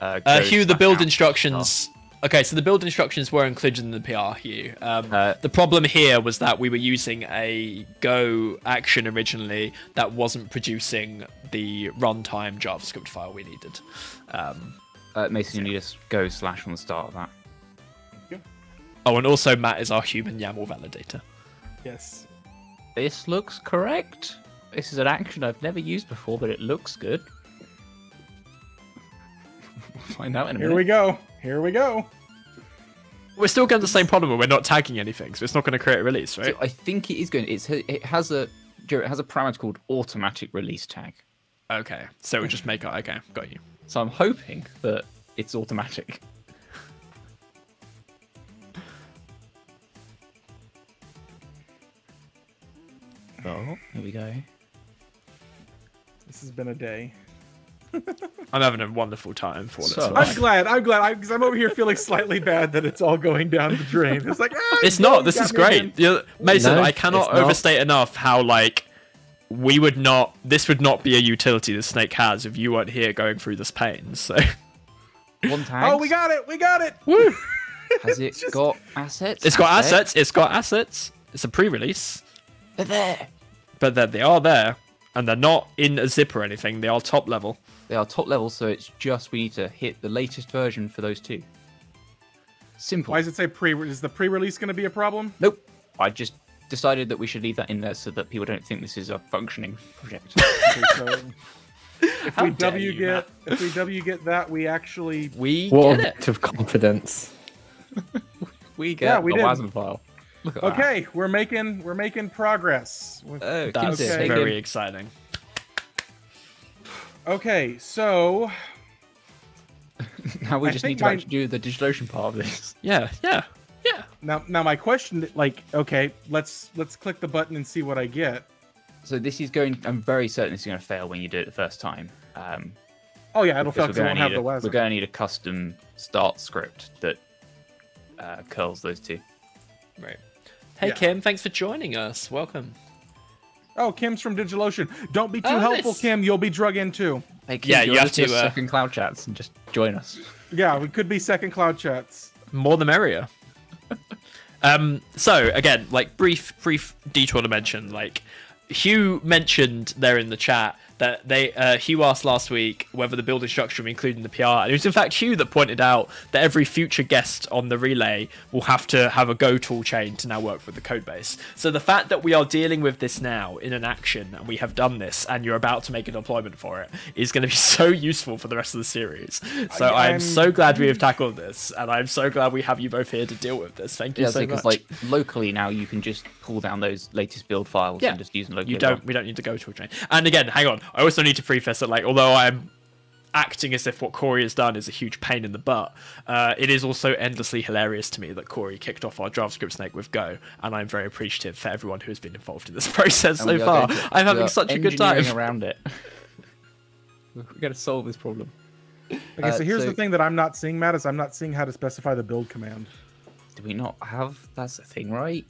S4: uh,
S1: Uh, Hugh, the build
S4: app.
S1: instructions. Okay, so the build instructions were included in the PR, Hugh. Um,
S4: Uh,
S1: the problem here was that we were using a Go action originally that wasn't producing the runtime JavaScript file we needed. Um,
S4: Uh, Mason, you need a s- go slash on the start of that.
S1: oh, and also Matt is our human YAML validator.
S3: Yes.
S4: This looks correct. This is an action I've never used before, but it looks good. (laughs) we'll find out in a
S3: Here
S4: minute.
S3: we go. Here we go.
S1: We're still getting the same problem where we're not tagging anything, so it's not going to create a release, right?
S4: So I think it is going. It's it has a it has a parameter called automatic release tag.
S1: Okay, so we just make it. Okay, got you.
S4: So I'm hoping that it's automatic. Oh, here we go.
S3: This has been a day.
S1: I'm having a wonderful time for
S4: So-
S1: this.
S3: I'm glad. I'm glad. Because I'm over here feeling slightly bad that it's all going down the drain. It's like ah,
S1: It's
S3: no,
S1: not. This is great. Yeah, Mason,
S2: No,
S1: I cannot
S2: it's not.
S1: overstate enough how like we would not. This would not be a utility the snake has if you weren't here going through this pain. So
S4: One tag.
S3: Oh, we got it. We got it.
S1: Woo.
S4: Has it (laughs)
S3: just-
S4: got assets?
S1: it's got assets. It's got assets. It's a pre-release,
S4: They're there.
S1: but they're, they are there, and they're not in a zip or anything. They are top level.
S4: They are top level, so it's just we need to hit the latest version for those two. Simple.
S3: Why does it say pre? Is the pre-release going to be a problem?
S4: Nope. I just decided that we should leave that in there so that people don't think this is a functioning project. (laughs)
S3: Okay, so (laughs) if
S1: How
S3: we W
S1: you,
S3: get if we wget that, we actually
S1: We
S2: What a
S1: get it.
S2: vote of confidence. (laughs)
S4: we get
S3: Yeah, we
S4: the
S3: did.
S4: WASM file. Look at that.
S3: okay. We're making we're making progress.
S4: Oh,
S1: That's
S3: Okay.
S1: very exciting.
S3: Okay, so (laughs)
S4: Now we
S3: I
S4: just need to
S3: my-
S4: actually do the DigitalOcean part of this. (laughs)
S1: Yeah, yeah, yeah.
S3: now now my question, like, okay, let's let's click the button and see what I get.
S4: So this is going. I'm very certain this is going to fail when you do it the first time. Um,
S3: Oh yeah, it'll
S4: because
S3: fail
S4: we're
S3: because it
S4: gonna
S3: won't have
S4: need
S3: the
S4: a- We're going to need a custom start script that uh, curls those two.
S1: Right. Hey
S3: Yeah.
S1: Kim, thanks for joining us. Welcome.
S3: Oh, Kim's from DigitalOcean. Don't be too
S1: Oh,
S3: helpful,
S1: nice.
S3: Kim. You'll be drug in too.
S4: Hey, Kim,
S1: Yeah,
S4: do
S1: you have to, uh,
S4: second cloud chats and just join us.
S3: Yeah, we could be second cloud chats.
S1: more the merrier. (laughs) um, so again, like brief, brief detour to mention, like Hugh mentioned there in the chat that they uh, Hugh asked last week whether the build instruction will include in the PR, and it was in fact Hugh that pointed out that every future guest on the relay will have to have a Go tool chain to now work with the code base. So the fact that we are dealing with this now in an action, and we have done this, and you're about to make a deployment for it, is going to be (laughs) so useful for the rest of the series. So
S3: I-
S1: I'm
S3: I'm-
S1: so glad we have tackled this, and I'm so glad we have you both here to deal with this. Thank you so much.
S4: Yeah,
S1: so
S4: because
S1: much.
S4: like locally now you can just pull down those latest build files
S1: Yeah.
S4: and just use them locally.
S1: you don't, we don't need to go to a chain. And again, hang on. I also need to preface that, like, although I'm acting as if what Corey has done is a huge pain in the butt, uh, it is also endlessly hilarious to me that Corey kicked off our JavaScript snake with Go, and I'm very appreciative for everyone who has been involved in this (laughs) process
S4: And
S1: so far.
S4: to-
S1: I'm having such a good time.
S4: around it. We're going to solve this problem.
S3: Okay,
S4: Uh,
S3: so here's
S4: so-
S3: the thing that I'm not seeing, Matt, is I'm not seeing how to specify the build command.
S4: Do we not have? That's a thing, right?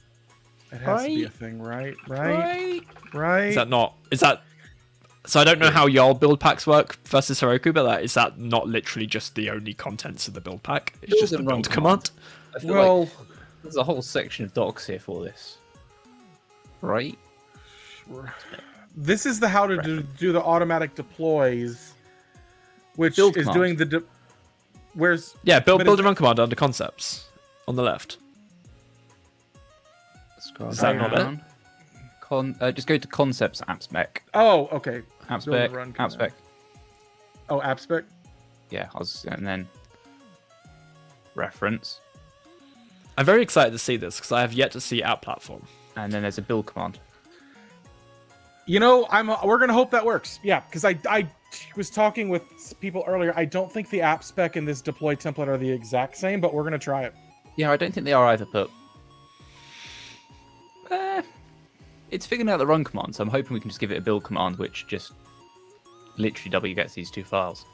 S3: It has to be a
S4: Right.
S3: thing, right? Right? Right?
S1: Is that not? Is that? So I don't know how y'all build packs work versus Heroku, but that, is that not literally just the only contents of the build pack? It's
S4: Build
S1: just the
S4: run
S1: build command.
S4: I feel
S3: well,
S4: like there's a whole section of docs here for this, right?
S3: this is the how to do, do the automatic deploys, which
S4: Build
S3: is
S4: command.
S3: doing the. De- where's
S1: Yeah, build
S3: But
S1: build and run command under concepts on the left.
S4: Scroll
S1: Is that not it?
S4: down. Con, uh, just go to concepts app spec.
S3: oh okay
S4: App
S3: Build
S4: spec. App spec.
S3: oh app spec
S4: Yeah, I was, and then reference,
S1: I'm very excited to see this because I have yet to see app platform.
S4: and then there's a build command.
S3: You know, I'm. We're gonna hope that works. Yeah, because I I was talking with people earlier. I don't think the app spec and this deploy template are the exact same, but we're gonna try it.
S4: Yeah, I don't think they are either, but eh, it's figuring out the run command. So I'm hoping we can just give it a build command, which just literally wgets these two files.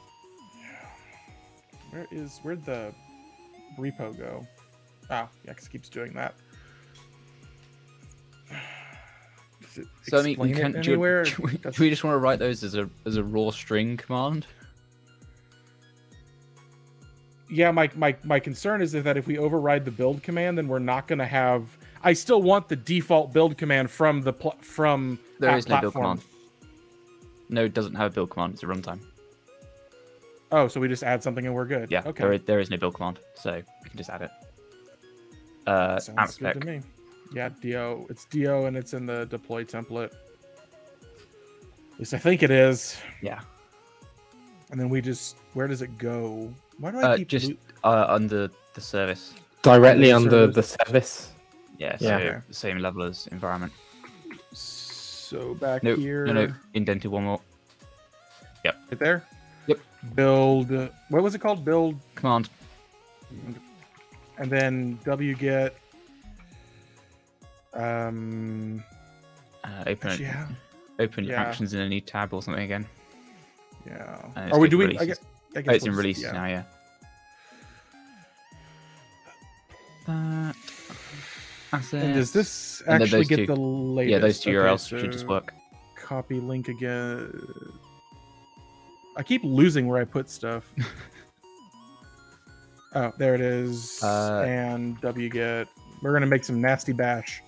S3: Where is where'd the repo go? Oh, yeah, 'cause it keeps doing that.
S4: So I mean, we can. Do, you- (laughs) do we, do we just want to write those as a as a raw string command?
S3: yeah, my, my my concern is that if we override the build command, then we're not going to have. I still want the default build command from the pl- from
S4: There
S3: that
S4: is no build
S3: platform.
S4: command. No, it doesn't have a build command. It's a runtime.
S3: Oh, so we just add something and we're good.
S4: Yeah,
S3: Okay.
S4: there, is, there is no build command, so we can just add it. Uh,
S3: Sounds
S4: amp
S3: good to me. Yeah, do. It's do and it's in the deploy template. At least I think it is.
S4: Yeah,
S3: And then we just where does it go? Why do I
S4: uh,
S3: keep
S4: just
S3: lo-
S4: uh, under the service.
S2: Directly
S3: the
S2: under
S3: servers.
S2: the service.
S4: Yeah, so
S2: Yeah.
S4: The same level as environment.
S3: so back
S4: No,
S3: here?
S4: no, no, indented one more Yep.
S3: Right there.
S4: Yep.
S3: Build. uh, What was it called? Build,
S4: command.
S3: and then wget. Um.
S4: Uh, open it-
S3: Yeah.
S4: open
S3: yeah.
S4: actions in a new tab or something again.
S3: Yeah. Are we
S4: good
S3: doing? I guess. I
S4: Oh, it's in
S3: we'll just-
S4: releases
S3: yeah.
S4: now, yeah. That. Assets.
S3: And does this
S4: And
S3: actually get
S4: two-
S3: the latest?
S4: Yeah, those two
S3: Okay,
S4: URLs should just work.
S3: Copy link again. I keep losing where I put stuff. (laughs) oh, there it is.
S4: Uh,
S3: and wget. We're gonna make some nasty bash.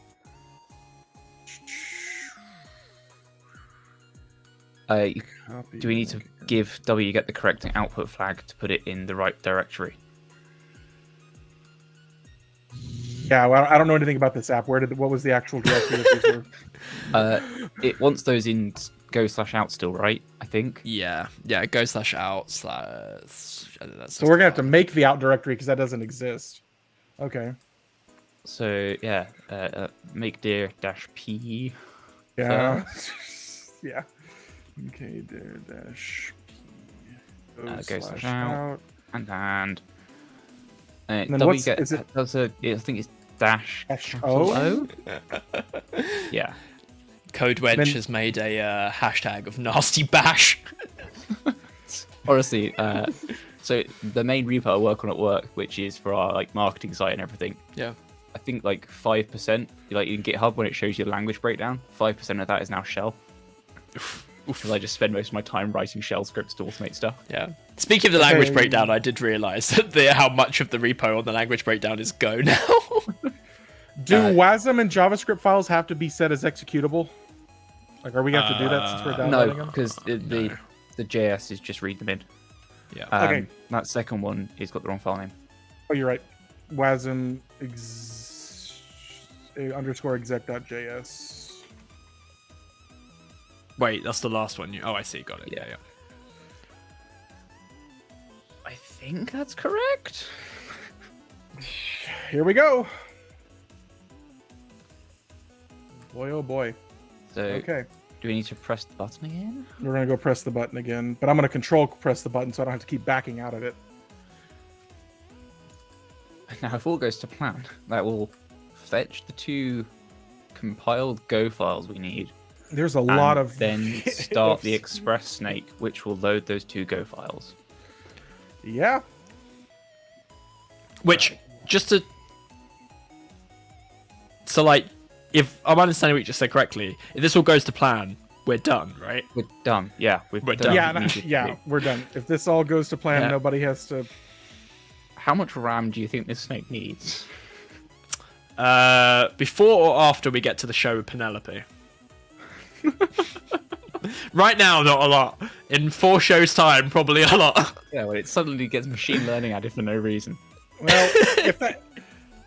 S4: Uh,
S3: Copy
S4: do we need to
S3: link again.
S4: give wget the correct output flag to put it in the right directory?
S3: Yeah, well, I don't know anything about this app. Where did what was the actual directory that these were? (laughs)
S4: Uh, it wants those in go slash out still, right? I think.
S1: Yeah, yeah. Go slash out slash. I think that's
S3: So we're gonna have to make the out directory because that doesn't exist. Okay.
S4: So yeah, uh, uh, make dir dash p.
S3: Yeah. (laughs) yeah. Okay, there dash. Go
S4: Uh, go
S3: slash
S4: slash out.
S3: out.
S4: and and. Uh,
S3: And then
S4: wget
S3: is it-
S4: does a, I think it's dash
S3: Dash
S4: capital
S3: O?
S4: O. (laughs) yeah.
S1: Code Wedge
S3: Then-
S1: has made a uh, hashtag of nasty bash. (laughs)
S4: Honestly, uh, so the main repo I work on at work, which is for our like marketing site and everything,
S1: yeah.
S4: I think like five percent, like in GitHub when it shows you the language breakdown, five percent of that is now shell. Because I just spend most of my time writing shell scripts to automate stuff.
S1: Yeah. Speaking of the language
S3: Okay.
S1: breakdown, I did realize (laughs) that the, how much of the repo on the language breakdown is Go now. (laughs)
S3: Do
S4: Uh,
S3: WASM and JavaScript files have to be set as executable? Like, are we going to have to do that since we're
S1: Uh,
S3: downloading
S4: No,
S3: them?
S4: because the, the
S1: No.
S4: the JS is just read them in.
S1: yeah.
S4: Um,
S3: Okay.
S4: That second one has got the wrong file name.
S3: Oh, you're right. WASM ex- uh, underscore exec.js.
S1: Wait, that's the last one. You... Oh, I see. Got it. Yeah,
S4: Yeah.
S1: yeah.
S4: Think that's correct.
S3: Here we go. Boy, oh boy.
S4: So
S3: Okay.
S4: do we need to press the button again?
S3: We're going to go press the button again, but I'm going to control press the button so I don't have to keep backing out of it. (laughs)
S4: Now, if all goes to plan, that will fetch the two compiled Go files we need.
S3: There's a
S4: and
S3: lot of.
S4: then (laughs) start the. Express Snake, which will load those two Go files.
S3: Yeah.
S1: Which, just to. So, like, if I'm understanding what you just said correctly, if this all goes to plan, we're done, right?
S4: We're done. Yeah, we've
S1: We're
S4: done.
S1: done.
S3: Yeah,
S4: what
S3: no, yeah, we're done. If this all goes to plan,
S1: Yeah.
S3: nobody has to.
S4: How much RAM do you think this snake needs?
S1: Uh, before or after we get to the show with Penelope? (laughs) (laughs) right now, not a lot. In four shows' time, probably a lot.
S4: Yeah, well, it suddenly gets machine learning added for no reason.
S3: Well, if that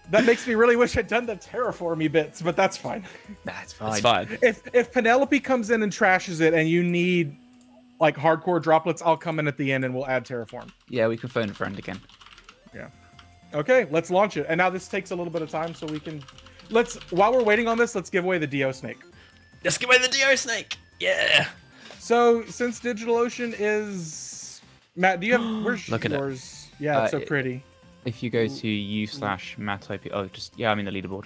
S3: that makes me really wish I'd done the terraformy bits, but that's fine.
S4: That's fine.
S1: It's fine.
S3: If if Penelope comes in and trashes it, and you need like hardcore droplets, I'll come in at the end and we'll add terraform.
S4: Yeah, we can phone a friend again. Yeah.
S3: Okay, let's launch it. And now this takes a little bit of time, so we can let's while we're waiting on this, let's give away the DO snake.
S1: Let's give away the DO snake. Yeah.
S3: So since DigitalOcean is Matt, do you have (gasps) where's
S1: Look at it.
S3: yours? Yeah, it's
S4: Uh,
S3: so pretty.
S4: If you go to u slash matt IP, oh, just yeah, I'm in the leaderboard.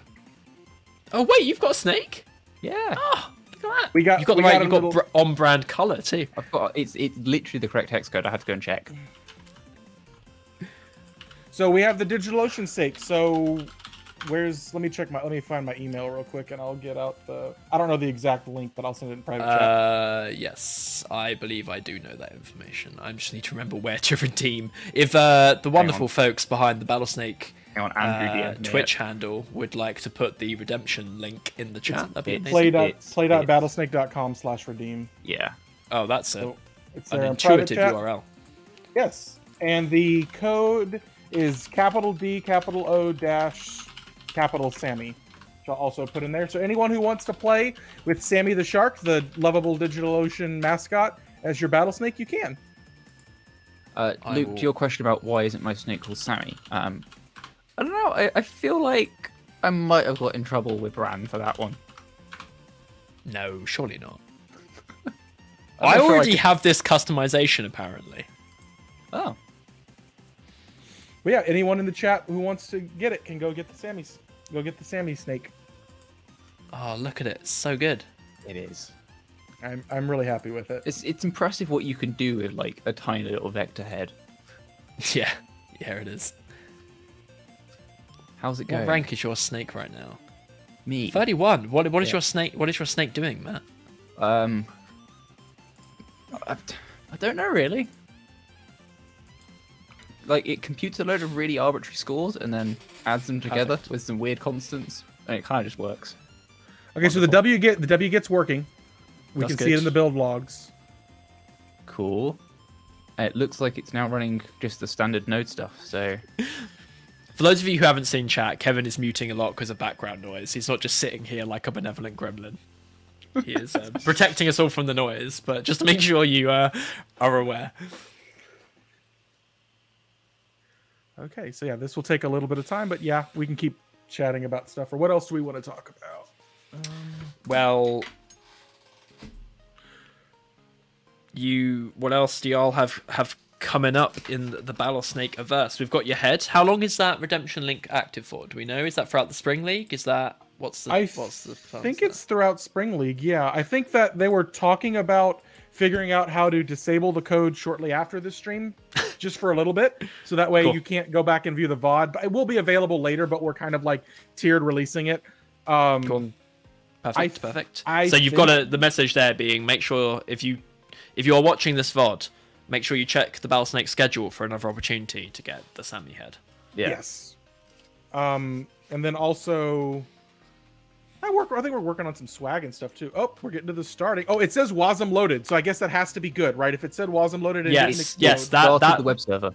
S1: Oh wait, you've got a snake.
S4: Yeah,
S1: Oh, look at that.
S3: We got-
S1: You've got the right.
S3: got
S1: You've got
S3: little-
S1: br- on-brand color too.
S4: I've got it's it's literally the correct hex code. I have to go and check.
S3: So we have the DigitalOcean snake. So where's? Let me check my. Let me find my email real quick, and I'll get out the. I don't know the exact link, but I'll send it in private chat.
S1: Uh, yes, I believe I do know that information. I just need to remember where to (laughs) redeem. If uh, the wonderful folks behind the Battlesnake
S4: Hang on, Andrew
S1: uh, Twitch
S4: it.
S1: handle would like to put the redemption link in the chat, that'd be
S4: it's-
S1: amazing.
S3: Play dot
S4: it's-
S3: play dot
S4: it's-
S3: battlesnake.com slash redeem.
S4: Yeah.
S1: Oh, that's a,
S3: So it's
S1: an
S3: there in private
S1: intuitive
S3: chat.
S1: URL.
S3: Yes, and the code is capital D capital O dash capital Sammy. Which I'll also put in there. So anyone who wants to play with Sammy the Shark, the lovable DigitalOcean mascot, as your battlesnake, you can.
S4: Uh, Luke,
S1: will-
S4: to your question about why isn't my snake called Sammy? Um, I don't know. I, I feel like I might have got in trouble with Bran for that one.
S1: No, surely not. (laughs)
S4: I'm
S1: I
S4: sure I
S1: already
S4: could-
S1: have this customization apparently.
S4: Oh,
S3: But yeah, anyone in the chat who wants to get it can go get the Sammy's. Go get the Sammy snake.
S1: Oh, look at it. It's so good.
S4: it is.
S3: I'm I'm really happy with it.
S4: It's it's impressive what you can do with like a tiny little vector head. (laughs)
S1: Yeah. Yeah, it is.
S4: How's it
S1: What
S4: going?
S1: rank is your snake right now?
S4: Me.
S1: 31. What what is
S4: Yeah.
S1: your snake what is your snake doing, Matt?
S4: Um, I, I don't know really. Like it computes a load of really arbitrary scores and then adds them together
S1: Perfect.
S4: with some weird constants, and it kind of just works.
S3: Okay, so the wget the wgets working. We
S1: That's
S3: can see it in the build logs.
S4: Cool. And it looks like it's now running just the standard node stuff. So (laughs)
S1: For those of you who haven't seen chat, Kevin is muting a lot because of background noise. He's not just sitting here like a benevolent gremlin. He is uh, (laughs) protecting us all from the noise, but just to make sure you uh, are aware.
S3: Okay, so yeah, this will take a little bit of time, but yeah, we can keep chatting about stuff. Or what else do we want to talk about?
S1: Um, well, you. What else do y'all have have coming up in the Battle Snake averse? We've got your head. How long is that redemption link active for? Do we know? Is that throughout the spring league? Is that what's the
S3: I
S1: what's the
S3: I think it's throughout Spring League. Yeah, I think that they were talking about figuring out how to disable the code shortly after the stream, (laughs) just for a little bit, so that way
S1: Cool.
S3: you can't go back and view the VOD. But it will be available later. But we're kind of like tiered releasing it. Um,
S1: Cool. perfect.
S3: I-
S1: perfect.
S3: I
S1: so you've got a, the message there being make sure if you if you are watching this VOD, make sure you check the Battlesnake schedule for another opportunity to get the Sammy head.
S4: yeah.
S3: Yes. Um, and then also, I work. I think we're working on some swag and stuff too. Oh, we're getting to the starting. Oh, it says Wasm loaded, so I guess that has to be good, right? If it said Wasm loaded, and
S1: Yes,
S3: didn't
S1: yes, that-
S4: Started
S1: that-
S4: the web server.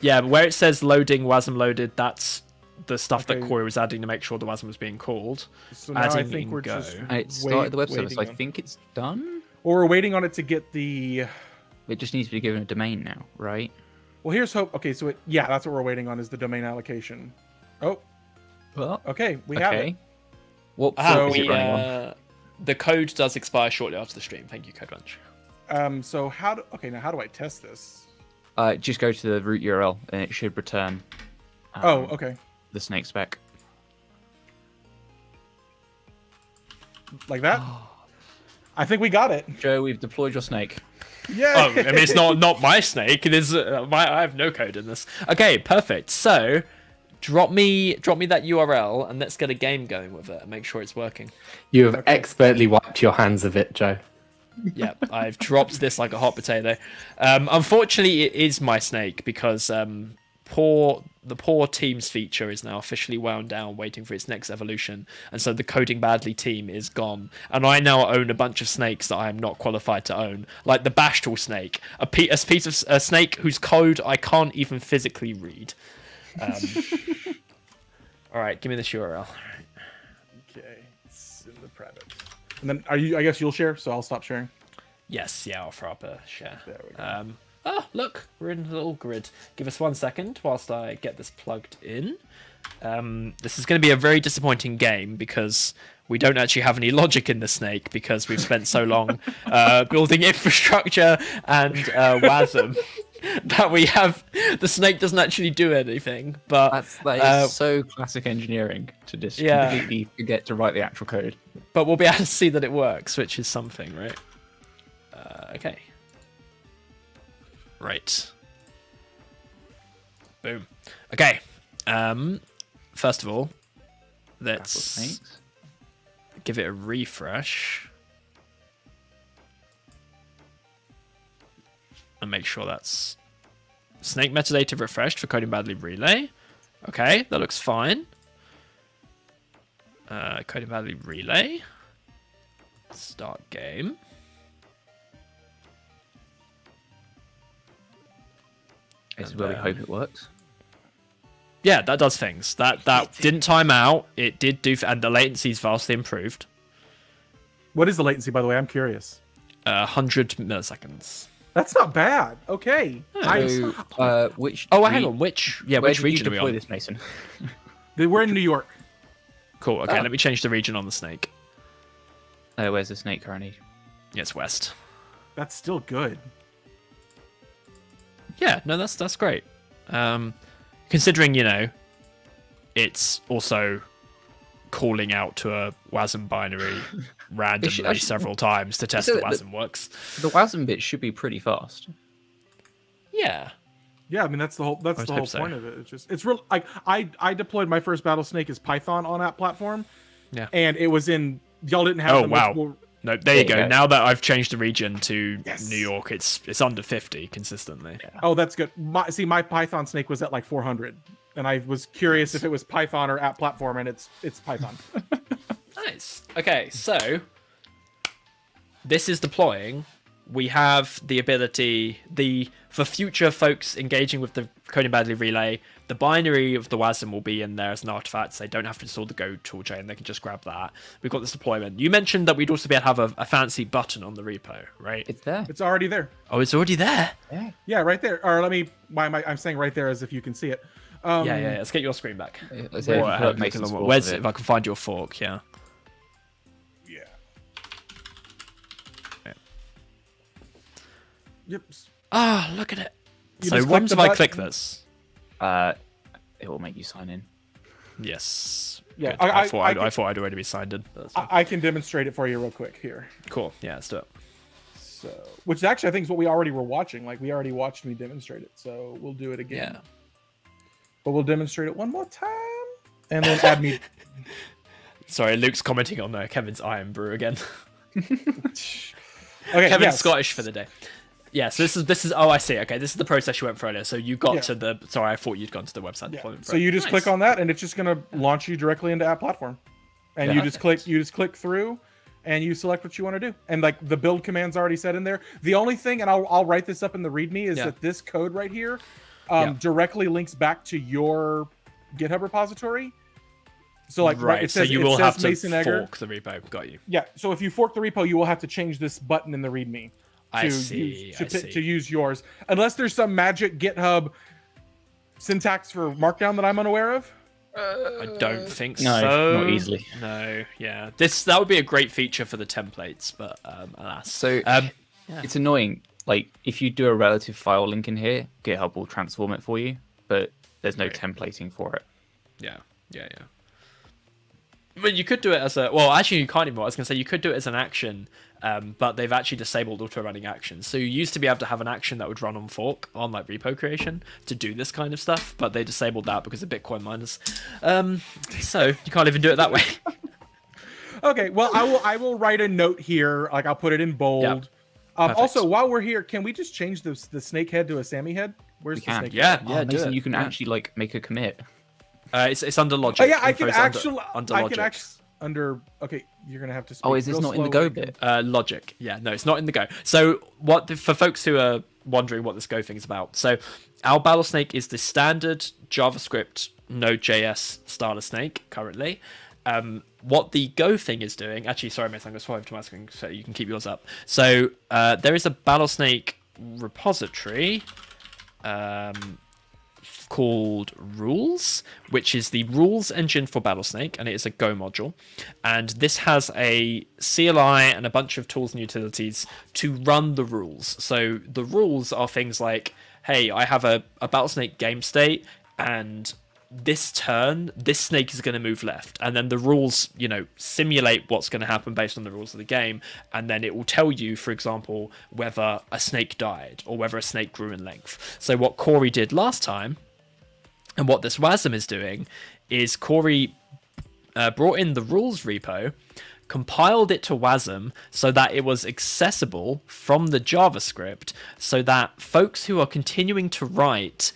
S1: Yeah, where it says loading WASM loaded, that's the stuff that Corey was adding to make sure the WASM was being called.
S3: So now I think we're
S1: Go.
S3: just
S4: And it
S3: wait-
S4: started the web server, so I
S3: on-
S4: think it's done.
S3: Or we're waiting on it to get the.
S4: It just needs to be given a domain now, right?
S3: Well, here's hope. Okay, so it, yeah, that's what we're waiting on is the domain allocation. Oh,
S4: Well,
S3: okay, we have it.
S4: What
S1: Ah,
S4: is
S1: we,
S4: it running on?
S1: uh, the code does expire shortly after the stream. Thank you, Code Lunch.
S3: Um, so how do? Okay, now how do I test this?
S4: Uh, just go to the root URL and it should return. um,
S3: Oh, okay,
S4: the snake spec.
S3: like that. I think we got it.
S4: Joe, we've deployed your snake.
S3: Yeah.
S1: Oh, I mean, it's not not my snake. It is uh, my. I have no code in this. Okay, perfect. So, drop me drop me that URL and let's get a game going with it and make sure it's working.
S2: You have expertly wiped your hands of it, Joe. (laughs)
S1: yeah, I've dropped this like a hot potato. Um, unfortunately, it is my snake because um, poor the poor teams feature is now officially wound down, waiting for its next evolution, and so the coding badly team is gone. And I now own a bunch of snakes that I am not qualified to own, like the Bashtal snake, a, piece of a snake whose code I can't even physically read. Um, (laughs) all right, give me this URL.
S3: Okay, it's in the private. And then are you? I guess you'll share, so I'll stop sharing.
S1: Yes, yeah, I'll throw up a share.
S3: There we go.
S1: Um, oh, look, we're in a little grid. Give us one second whilst I get this plugged in. Um, this is going to be a very disappointing game because we don't actually have any logic in the snake because we've spent so long (laughs) uh, building infrastructure and uh, WASM (laughs) (laughs) that we have the snake doesn't actually do anything. But
S4: That's that is
S1: Uh,
S4: so classic engineering to just
S1: Yeah.
S4: completely forget to write the actual code.
S1: but we'll be able to see that it works, which is something, right? Uh, okay. Right. Boom. Okay. Um, first of all, Let's give it a refresh. And make sure that's snake metadata refreshed for coding badly relay. Okay, that looks fine. Uh, coding badly relay. Start game.
S4: This is
S1: And
S4: where we hope it works.
S1: Yeah, that does things. That that (laughs) didn't time out. It did do, and the latency is vastly improved.
S3: What is the latency, by the way? I'm curious.
S1: Uh, 100 milliseconds.
S3: That's not bad. Okay. I,
S4: So, uh, which?
S1: Oh, hang on. Which? Yeah,
S4: Where
S1: which
S4: did
S1: region
S4: you
S1: are we
S4: deploy
S1: on?
S4: this, Mason?
S3: we're in New York.
S1: Cool. Okay,
S4: Oh.
S1: let me change the region on the snake.
S4: Uh, where's the snake currently?
S1: Yeah, it's west.
S3: That's still good.
S1: Yeah, no, that's that's great. Um, considering you know, it's also calling out to a WASM binary (laughs) randomly
S4: actually-
S1: several times to test
S4: So
S1: the
S4: the-
S1: WASM works.
S4: The WASM bit should be pretty fast.
S1: Yeah.
S3: Yeah, I mean that's the whole that's the
S1: hope
S3: whole
S1: so.
S3: point of it. It's just it's real like I I deployed my first Battlesnake as Python on that platform.
S1: Yeah.
S3: And it was in y'all didn't have
S1: Oh,
S3: the
S1: wow.
S3: multiple-
S1: No, there you
S4: There
S1: go.
S4: you go.
S1: Now that I've changed the region to
S3: Yes.
S1: New York, it's it's under 50 consistently.
S3: Oh, that's good. My, see, my Python snake was at like 400, and I was curious if it was Python or app platform, and it's it's Python. (laughs)
S1: Nice. Okay, so this is deploying. We have the ability, the for future folks engaging with the coding badly relay, the binary of the WASM will be in there as an artifact. So they don't have to install the Go toolchain; they can just grab that. We've got this deployment. You mentioned that we'd also be able to have a, a fancy button on the repo, right?
S4: It's there.
S3: it's already there.
S1: oh, it's already there.
S4: Yeah.
S3: Yeah, right there. Or let me. Why am I? I'm saying right there as if you can see it. Um,
S1: yeah, yeah, yeah. Let's get your screen back.
S4: Let's say
S1: Or,
S4: if you put Mason's fork
S1: where's
S4: of
S1: if. I can find your fork? Yeah.
S3: Yeah. Yep.
S1: Ah, look at it.
S3: You
S1: so
S3: just
S1: what if
S3: the
S1: I click this?
S4: Uh, it will make you sign in.
S1: Yes.
S3: Yeah, I-
S1: I,
S3: I-
S1: thought
S3: I
S1: I'd, I thought I'd already be signed in. but that's fine.
S3: I, I can demonstrate it for you real quick here.
S1: Cool. Yeah, let's do it.
S3: So, which actually I think is what we already were watching. Like we already watched me demonstrate it. So we'll do it again.
S1: Yeah.
S3: But we'll demonstrate it one more time, and then add me. (laughs)
S1: Sorry, Luke's commenting on uh, Kevin's Irn-Bru again. (laughs)
S3: Okay,
S1: Kevin's
S3: yes.
S1: Scottish for the day. Yeah, so this is this is oh I see. Okay, this is the process you went through earlier. So you got
S3: Yeah.
S1: to the sorry, I thought you'd gone to the website
S3: Yeah. So you just
S1: Nice.
S3: click on that, and it's just gonna launch you directly into app platform, and
S4: Yeah.
S3: you just click you just click through, and you select what you want to do, and like the build commands already set in there. The only thing, and I'll I'll write this up in the README, is that this code right here, um, directly links back to your GitHub repository. So like
S1: right,
S3: it says,
S1: so you
S3: it
S1: will
S3: says
S1: have to
S3: Mason Egger.
S1: fork the repo. Got you.
S3: Yeah. So if you fork the repo, you will have to change this button in the README.
S1: I
S3: to
S1: see,
S3: Use, to,
S1: I see.
S3: to use yours, unless there's some magic GitHub syntax for Markdown that I'm unaware of.
S1: I don't think
S4: no,
S1: so.
S4: not easily.
S1: No, yeah. This that would be a great feature for the templates, but um, alas.
S4: So
S1: Um,
S4: it's annoying. Like if you do a relative file link in here, GitHub will transform it for you, but there's no
S1: Right.
S4: templating for it.
S1: Yeah, yeah, yeah. But you could do it as a well. Actually, you can't anymore. I was gonna say you could do it as an action, um, but they've actually disabled auto-running actions. So you used to be able to have an action that would run on fork on like repo creation to do this kind of stuff, but they disabled that because of Bitcoin miners. Um, so you can't even do it that way. (laughs)
S3: Okay, well, I will. I will write a note here. Like I'll put it in bold.
S1: Yeah.
S3: Um, also, while we're here, can we just change the the snake head to a Sammy head? Where's
S4: We
S3: the
S4: can.
S3: snake?
S1: yeah,
S3: head?
S1: yeah.
S4: oh,
S1: do
S4: Mason,
S1: it.
S4: you can
S1: Yeah.
S4: actually like make a commit.
S1: Uh, it's it's under logic.
S3: Oh yeah, I can
S1: Info's under-
S3: actually.
S1: under,
S3: I
S1: logic.
S3: can actually under. Okay, you're gonna have to. Speak
S4: Oh, is this not in the
S3: slow.
S4: Go bit?
S1: Uh, logic. Yeah, no, it's not in the Go. So, what the, for folks who are wondering what this Go thing is about? So, our Battlesnake is the standard JavaScript Node.js starter snake currently. Um, what the Go thing is doing, actually, sorry, mate, I'm going to swipe to my screen so you can keep yours up. So, uh, there is a Battlesnake repository. Um, called Rules, which is the rules engine for Battlesnake, and it is a Go module. And this has a CLI and a bunch of tools and utilities to run the rules. So the rules are things like, hey, I have a, a Battlesnake game state, and this turn, this snake is going to move left. And then the rules, you know, simulate what's going to happen based on the rules of the game. And then it will tell you, for example, whether a snake died or whether a snake grew in length. So what Corey did last time and what this WASM is doing is Corey uh, brought in the rules repo, compiled it to WASM so that it was accessible from the JavaScript, so that folks who are continuing to write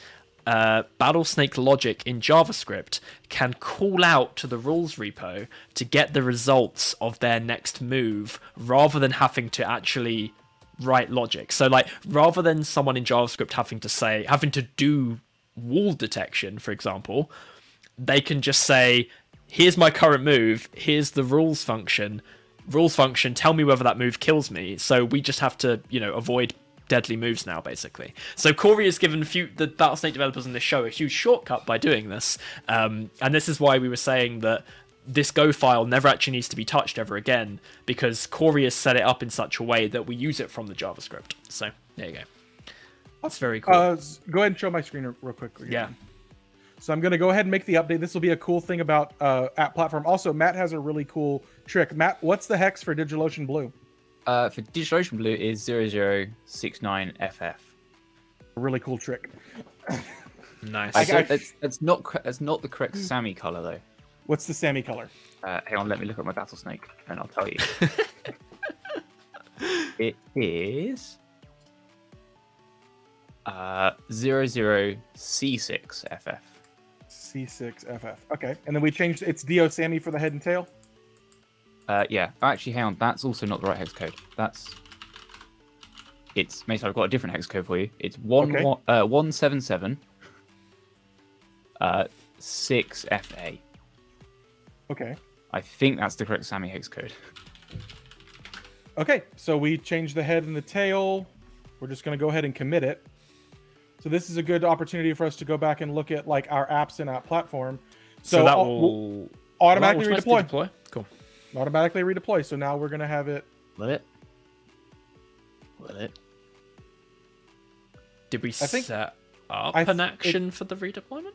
S1: uh, Battlesnake logic in JavaScript can call out to the rules repo to get the results of their next move rather than having to actually write logic. So, like, rather than someone in JavaScript having to say, having to do wall detection, for example, they can just say, here's my current move, here's the rules function. Rules function, tell me whether that move kills me. So we just have to, you know, avoid deadly moves now, basically. So Corey has given few the Battlesnake developers in this show a huge shortcut by doing this, um, and this is why we were saying that this Go file never actually needs to be touched ever again because Corey has set it up in such a way that we use it from the JavaScript. So there you go. That's very cool.
S3: Uh, go ahead and show my screen real- real quick. again.
S1: yeah.
S3: So I'm going to go ahead and make the update. This will be a cool thing about uh, app platform. Also, Matt has a really cool trick. Matt, what's the hex for DigitalOcean Blue?
S4: Uh, for DigitalOcean Blue is 0069FF.
S3: A really cool trick.
S1: Nice.
S4: I
S3: I-
S4: don't, that's, that's not cor- that's not the correct. Sammy color though.
S3: What's the Sammy color?
S4: Uh, hang on, let me look at my Battlesnake and I'll tell you. (laughs) it is uh 00C6FF.
S3: C6FF. Okay. And then we changed it's DO Sammy for the head and tail.
S4: Uh, yeah. Actually, hang on. That's also not the right hex code. That's it's. Mason, I've got a different hex code for you. It's one
S3: Okay.
S4: one uh, one seven seven. Uh, six FA.
S3: Okay.
S4: I think that's the correct Sammy hex code.
S3: Okay. So we changed the head and the tail. We're just going to go ahead and commit it. So this is a good opportunity for us to go back and look at like our apps and app platform. So,
S1: so that
S3: au-
S1: will
S3: automatically
S1: will
S3: redeploy.
S1: deploy. Cool.
S3: Automatically redeploy. So now we're going to have it.
S4: Let it? Let it?
S1: Did we
S3: I think-
S1: set up
S3: I
S1: an
S3: th-
S1: action for the redeployment?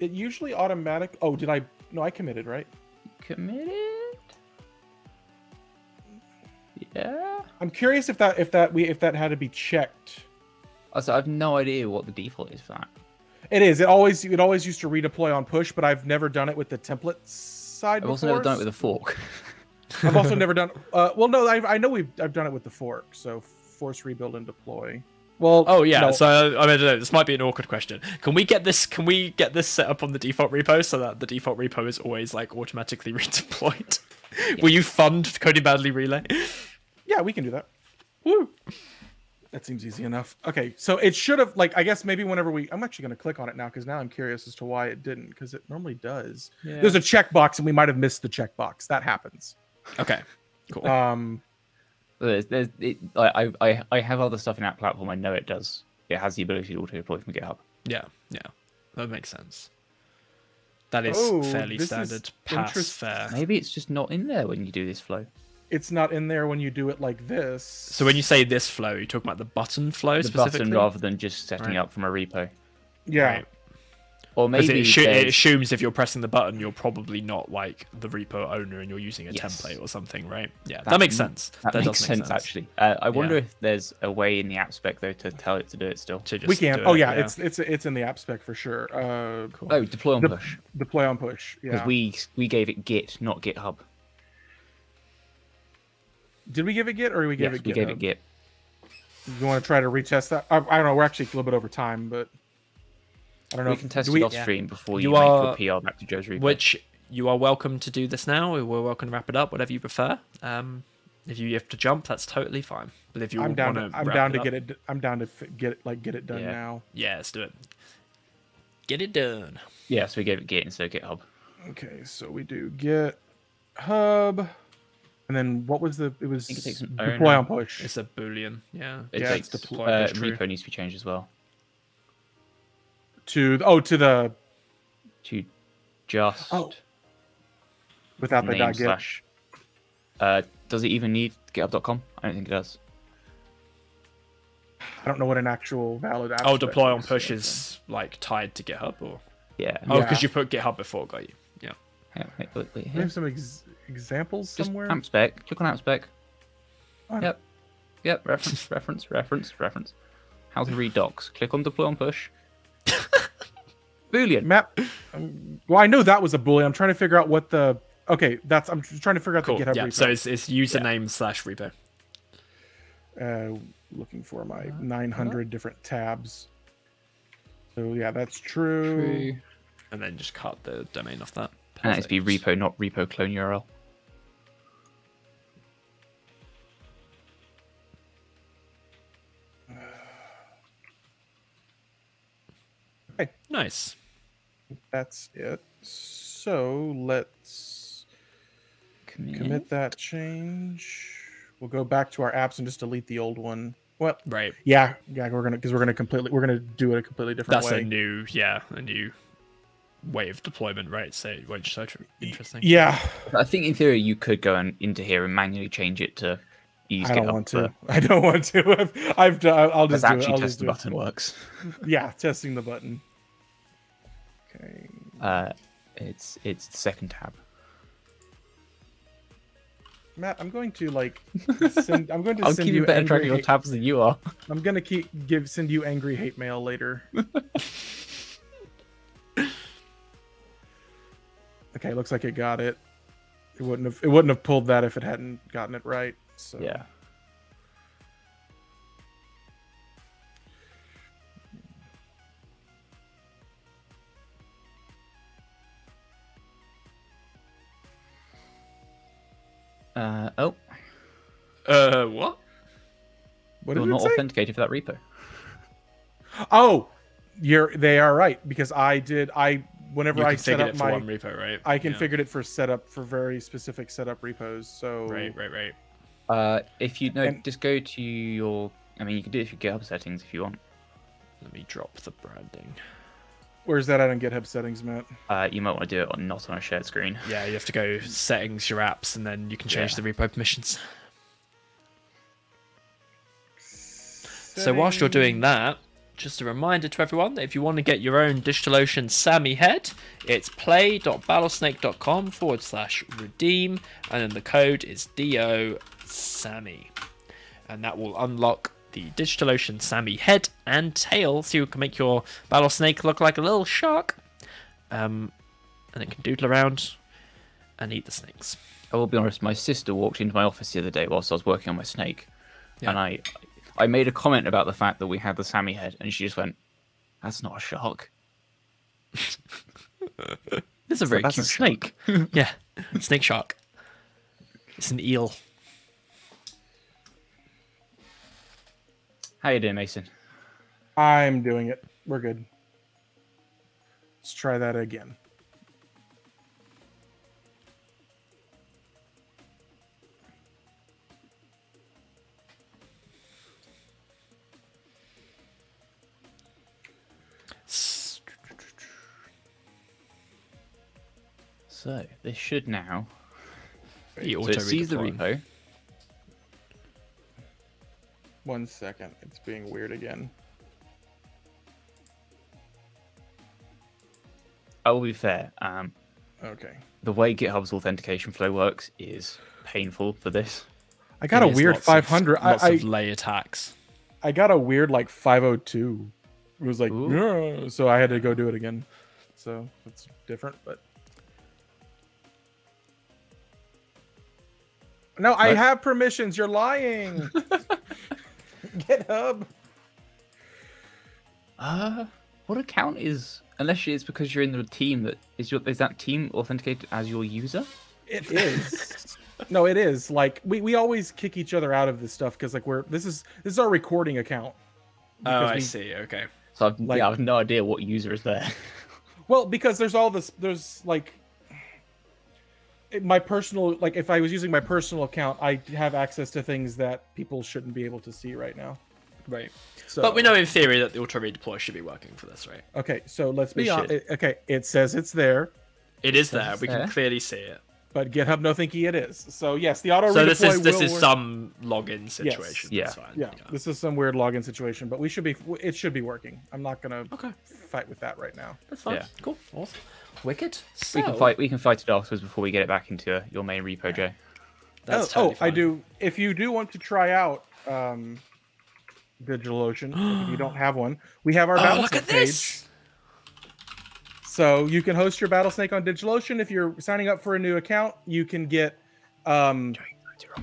S3: It usually automatic. Oh, did I? No, I committed, right?
S4: Committed? Yeah.
S3: I'm curious if that if that we if that had to be checked.
S4: Also, I have no idea what the default is for that.
S3: It is. It always it always used to redeploy on push, but I've never done it with the template side.
S4: I've also
S3: before,
S4: never done it with a fork. (laughs)
S3: I've also never (laughs) done. Uh, well, no, I, I know we've I've done it with the fork. So force rebuild and deploy. Well,
S1: Oh yeah.
S3: no,
S1: So I mean, I don't know. This might be an awkward question. Can we get this? Can we get this set up on the default repo so that the default repo is always like automatically (laughs) redeployed? Will you fund Coding Badly Relay?
S3: yeah, we can do that. Woo. That seems easy enough. Okay, so it should have like I guess maybe whenever we I'm actually going to click on it now because now I'm curious as to why it didn't because it normally does. There's a checkbox and we might have missed the checkbox. That happens.
S1: Okay. Cool.
S3: Um,
S4: There's, there's, it, I, I, I- I have other stuff in that platform. I know it does. It has the ability to auto deploy from GitHub.
S1: yeah. Yeah. That makes sense. That is
S3: Oh,
S1: fairly
S3: this is
S1: standard. Pass
S3: interest-
S1: fair.
S4: Maybe it's just not in there when you do this flow.
S3: It's not in there when you do it like this.
S1: So when you say this flow, you're talking about the button flow
S4: The
S1: specifically.
S4: button rather than just setting
S1: Right.
S4: up from a repo.
S3: yeah,
S1: Right.
S4: Or maybe
S1: it, assu- it assumes if you're pressing the button, you're probably not like the repo owner and you're using a
S4: Yes.
S1: template or something, right? Yeah, that,
S4: That
S1: makes sense.
S4: that,
S1: does
S4: makes
S1: make
S4: sense, actually. Uh, I wonder
S1: Yeah.
S4: if there's a way in the app spec though to tell it to do it still.
S1: To just
S3: we can.
S1: do
S3: Oh
S1: it,
S3: yeah, it's it's it's in the app spec for sure. Uh,
S4: Oh, deploy on
S3: De-
S4: push
S3: deploy on push.
S4: because
S3: Yeah.
S4: we we gave it Git, not GitHub.
S3: Did we give it Git or we gave
S4: yes,
S3: it
S4: we
S3: GitHub?
S4: gave it Git.
S3: You want to try to retest that? I, I don't know. We're actually a little bit over time, but I don't know.
S4: We
S3: if-
S4: can test
S3: do
S4: it
S3: we-
S4: off stream before
S1: You
S4: you,
S1: are-
S4: make your PR back to Joe's repo.
S1: which you are welcome to do this now. We're welcome to wrap it up, whatever you prefer. Um, if you have to jump, that's totally fine. But if you
S3: I'm down.
S1: want
S3: To, I'm down to
S1: up-
S3: get it. I'm down to get it like get it done
S4: Yeah.
S3: now.
S1: Yeah, let's do it. Get it done.
S4: yeah, so we gave it Git instead of GitHub.
S3: Okay, so we do Git hub, and then what was the? It was
S4: think it takes an
S3: deploy
S4: owner.
S3: on push.
S1: It's a boolean. Yeah.
S4: It
S3: Yeah,
S4: takes
S3: it's
S1: deploy-
S4: uh,
S1: that's true.
S4: repo needs to be changed as well
S3: to oh to the
S4: to just
S3: Oh, without the dot
S4: slash. Uh, does it even need GitHub.com? I don't think it does.
S3: I don't know what an actual valid.
S1: Oh, deploy on push is like tied to GitHub or
S4: Yeah.
S1: oh,
S3: Yeah.
S1: because you put GitHub before, got you. Yeah.
S4: Hang on, wait, wait, wait,
S3: think. We
S4: here.
S3: have some ex- examples
S4: Just
S3: somewhere.
S4: app spec. Click on app spec.
S3: Oh.
S4: Yep. Yep. Reference. (laughs) reference. Reference. Reference. How to read docs. Click on deploy on push. (laughs) Boolean.
S3: Map. Um, well, I know that was a boolean. I'm trying to figure out what the. Okay, that's. I'm trying to figure out
S1: Cool.
S3: the GitHub
S1: Yeah.
S3: repo.
S1: So it's, it's username slash repo.
S3: uh, looking for my 900 different tabs. So yeah, that's true.
S4: True.
S1: And then just cut the domain off that.
S4: And that's be repo, not repo clone URL.
S1: Nice.
S3: That's it. So let's commit that change. We'll go back to our apps and just delete the old one. Well,
S1: Right.
S3: yeah, yeah, we're gonna because we're gonna completely we're gonna do it a completely different
S1: That's
S3: way.
S1: a new, yeah, a new way of deployment, right? So, which is so tr- interesting.
S3: yeah,
S4: I think in theory you could go in, into here and manually change it to use
S3: I don't
S4: GitHub,
S3: want to.
S4: but (laughs)
S3: I don't want to. (laughs) I've, I've done. I'll
S4: Let's
S3: just do it.
S4: actually
S3: I'll
S4: test
S3: just
S4: the
S3: do it.
S4: button works.
S3: Yeah, testing the button. Okay.
S4: Uh, it's it's the second tab.
S3: Matt, I'm going to like (laughs) send. I'm going to
S4: I'll
S3: send
S4: keep
S3: you
S4: better track of your
S3: hate-
S4: tabs than you are.
S3: I'm gonna keep give send you angry hate mail later. (laughs) okay, looks like it got it. It wouldn't have. It wouldn't have pulled that if it hadn't gotten it right. So
S4: Yeah. Uh, oh,
S1: Uh, what?
S3: What
S4: you're not
S3: say?
S4: authenticated for that repo.
S3: Oh, you're. They are right because I did. I whenever
S1: You
S3: I set up
S1: it for
S3: my.
S1: one repo, right?
S3: I
S1: Yeah.
S3: configured it for setup for very specific setup repos. So
S1: Right, right, right.
S4: Uh, if you know,
S3: And-
S4: just go to your. I mean, you can do it with your GitHub settings if you want.
S1: Let me drop the branding.
S3: Where's that at on GitHub settings, Matt?
S4: Uh, you might want to do it on not on a shared screen.
S1: Yeah, you have to go settings, your apps, and then you can change
S4: Yeah.
S1: the repo permissions. So whilst you're doing that, just a reminder to everyone that if you want to get your own DigitalOcean Sammy head, it's play.battlesnake.com forward slash redeem, and then the code is DO Sammy. And that will unlock the DigitalOcean Sammy head and tail, so you can make your Battlesnake look like a little shark. Um, and it can doodle around and eat the snakes.
S4: I will be honest. My sister walked into my office the other day whilst I was working on my snake,
S1: Yeah.
S4: and I, I made a comment about the fact that we had the Sammy head, and she just went, "That's not a shark. (laughs)
S1: It's a very
S4: That's a
S1: cute
S4: snake." (laughs)
S1: Yeah, snake shark. It's an eel.
S4: How you doing, Mason?
S3: I'm doing it. We're good. Let's try that again.
S4: So this should now.
S1: The
S4: So it sees the repo.
S3: One second. It's being weird again.
S4: I will be fair. Um,
S3: Okay.
S4: the way GitHub's authentication flow works is painful for this.
S3: I got a weird
S1: lots of-
S3: 500.
S1: Lots
S3: I, I,
S1: of lay attacks.
S3: I got a weird like 502. It was like,
S4: Ooh.
S3: So I had to go do it again. So it's different, but no, I have permissions. You're lying. (laughs) GitHub.
S4: Uh, what account is? Unless it's because you're in the team that is your is that team authenticated as your user?
S3: It is. (laughs) no, it is. Like we, we always kick each other out of this stuff because like we're this is this is our recording account.
S1: Oh, I
S3: we-
S1: see. Okay.
S4: So I've,
S3: Like-
S4: yeah, I have no idea what user is there. (laughs)
S3: Well, because there's all this there's like it- my personal like if I was using my personal account, I have access to things that people shouldn't be able to see right now.
S1: Right.
S3: So
S1: But we know in theory that the auto redeploy should be working for this, right?
S3: Okay, so let's be on.
S1: should.
S3: Okay, it says it's there,
S1: It is
S4: Says
S1: there.
S4: it's
S1: We can clearly see it.
S3: but GitHub no thinky it is. So yes, the auto
S1: So this
S3: redeploy
S1: is this is
S3: work.
S1: some login situation.
S4: Yeah.
S1: That's fine.
S3: Yeah, this is some weird login situation, but we should be. It should be working. I'm not gonna
S1: Okay.
S3: fight with that right now.
S1: That's fine.
S4: Yeah.
S1: Cool. Awesome. Wicked. So,
S4: We can fight. We can fight it afterwards before we get it back into your main repo, Jay.
S1: That's
S3: oh,
S1: totally
S3: oh, I do. If you do want to try out um, DigitalOcean, if you don't have one, we have our
S1: Oh,
S3: Battlesnake
S1: look at
S3: page.
S1: this.
S3: So you can host your Battlesnake on DigitalOcean. If you're signing up for a new account, you can get um,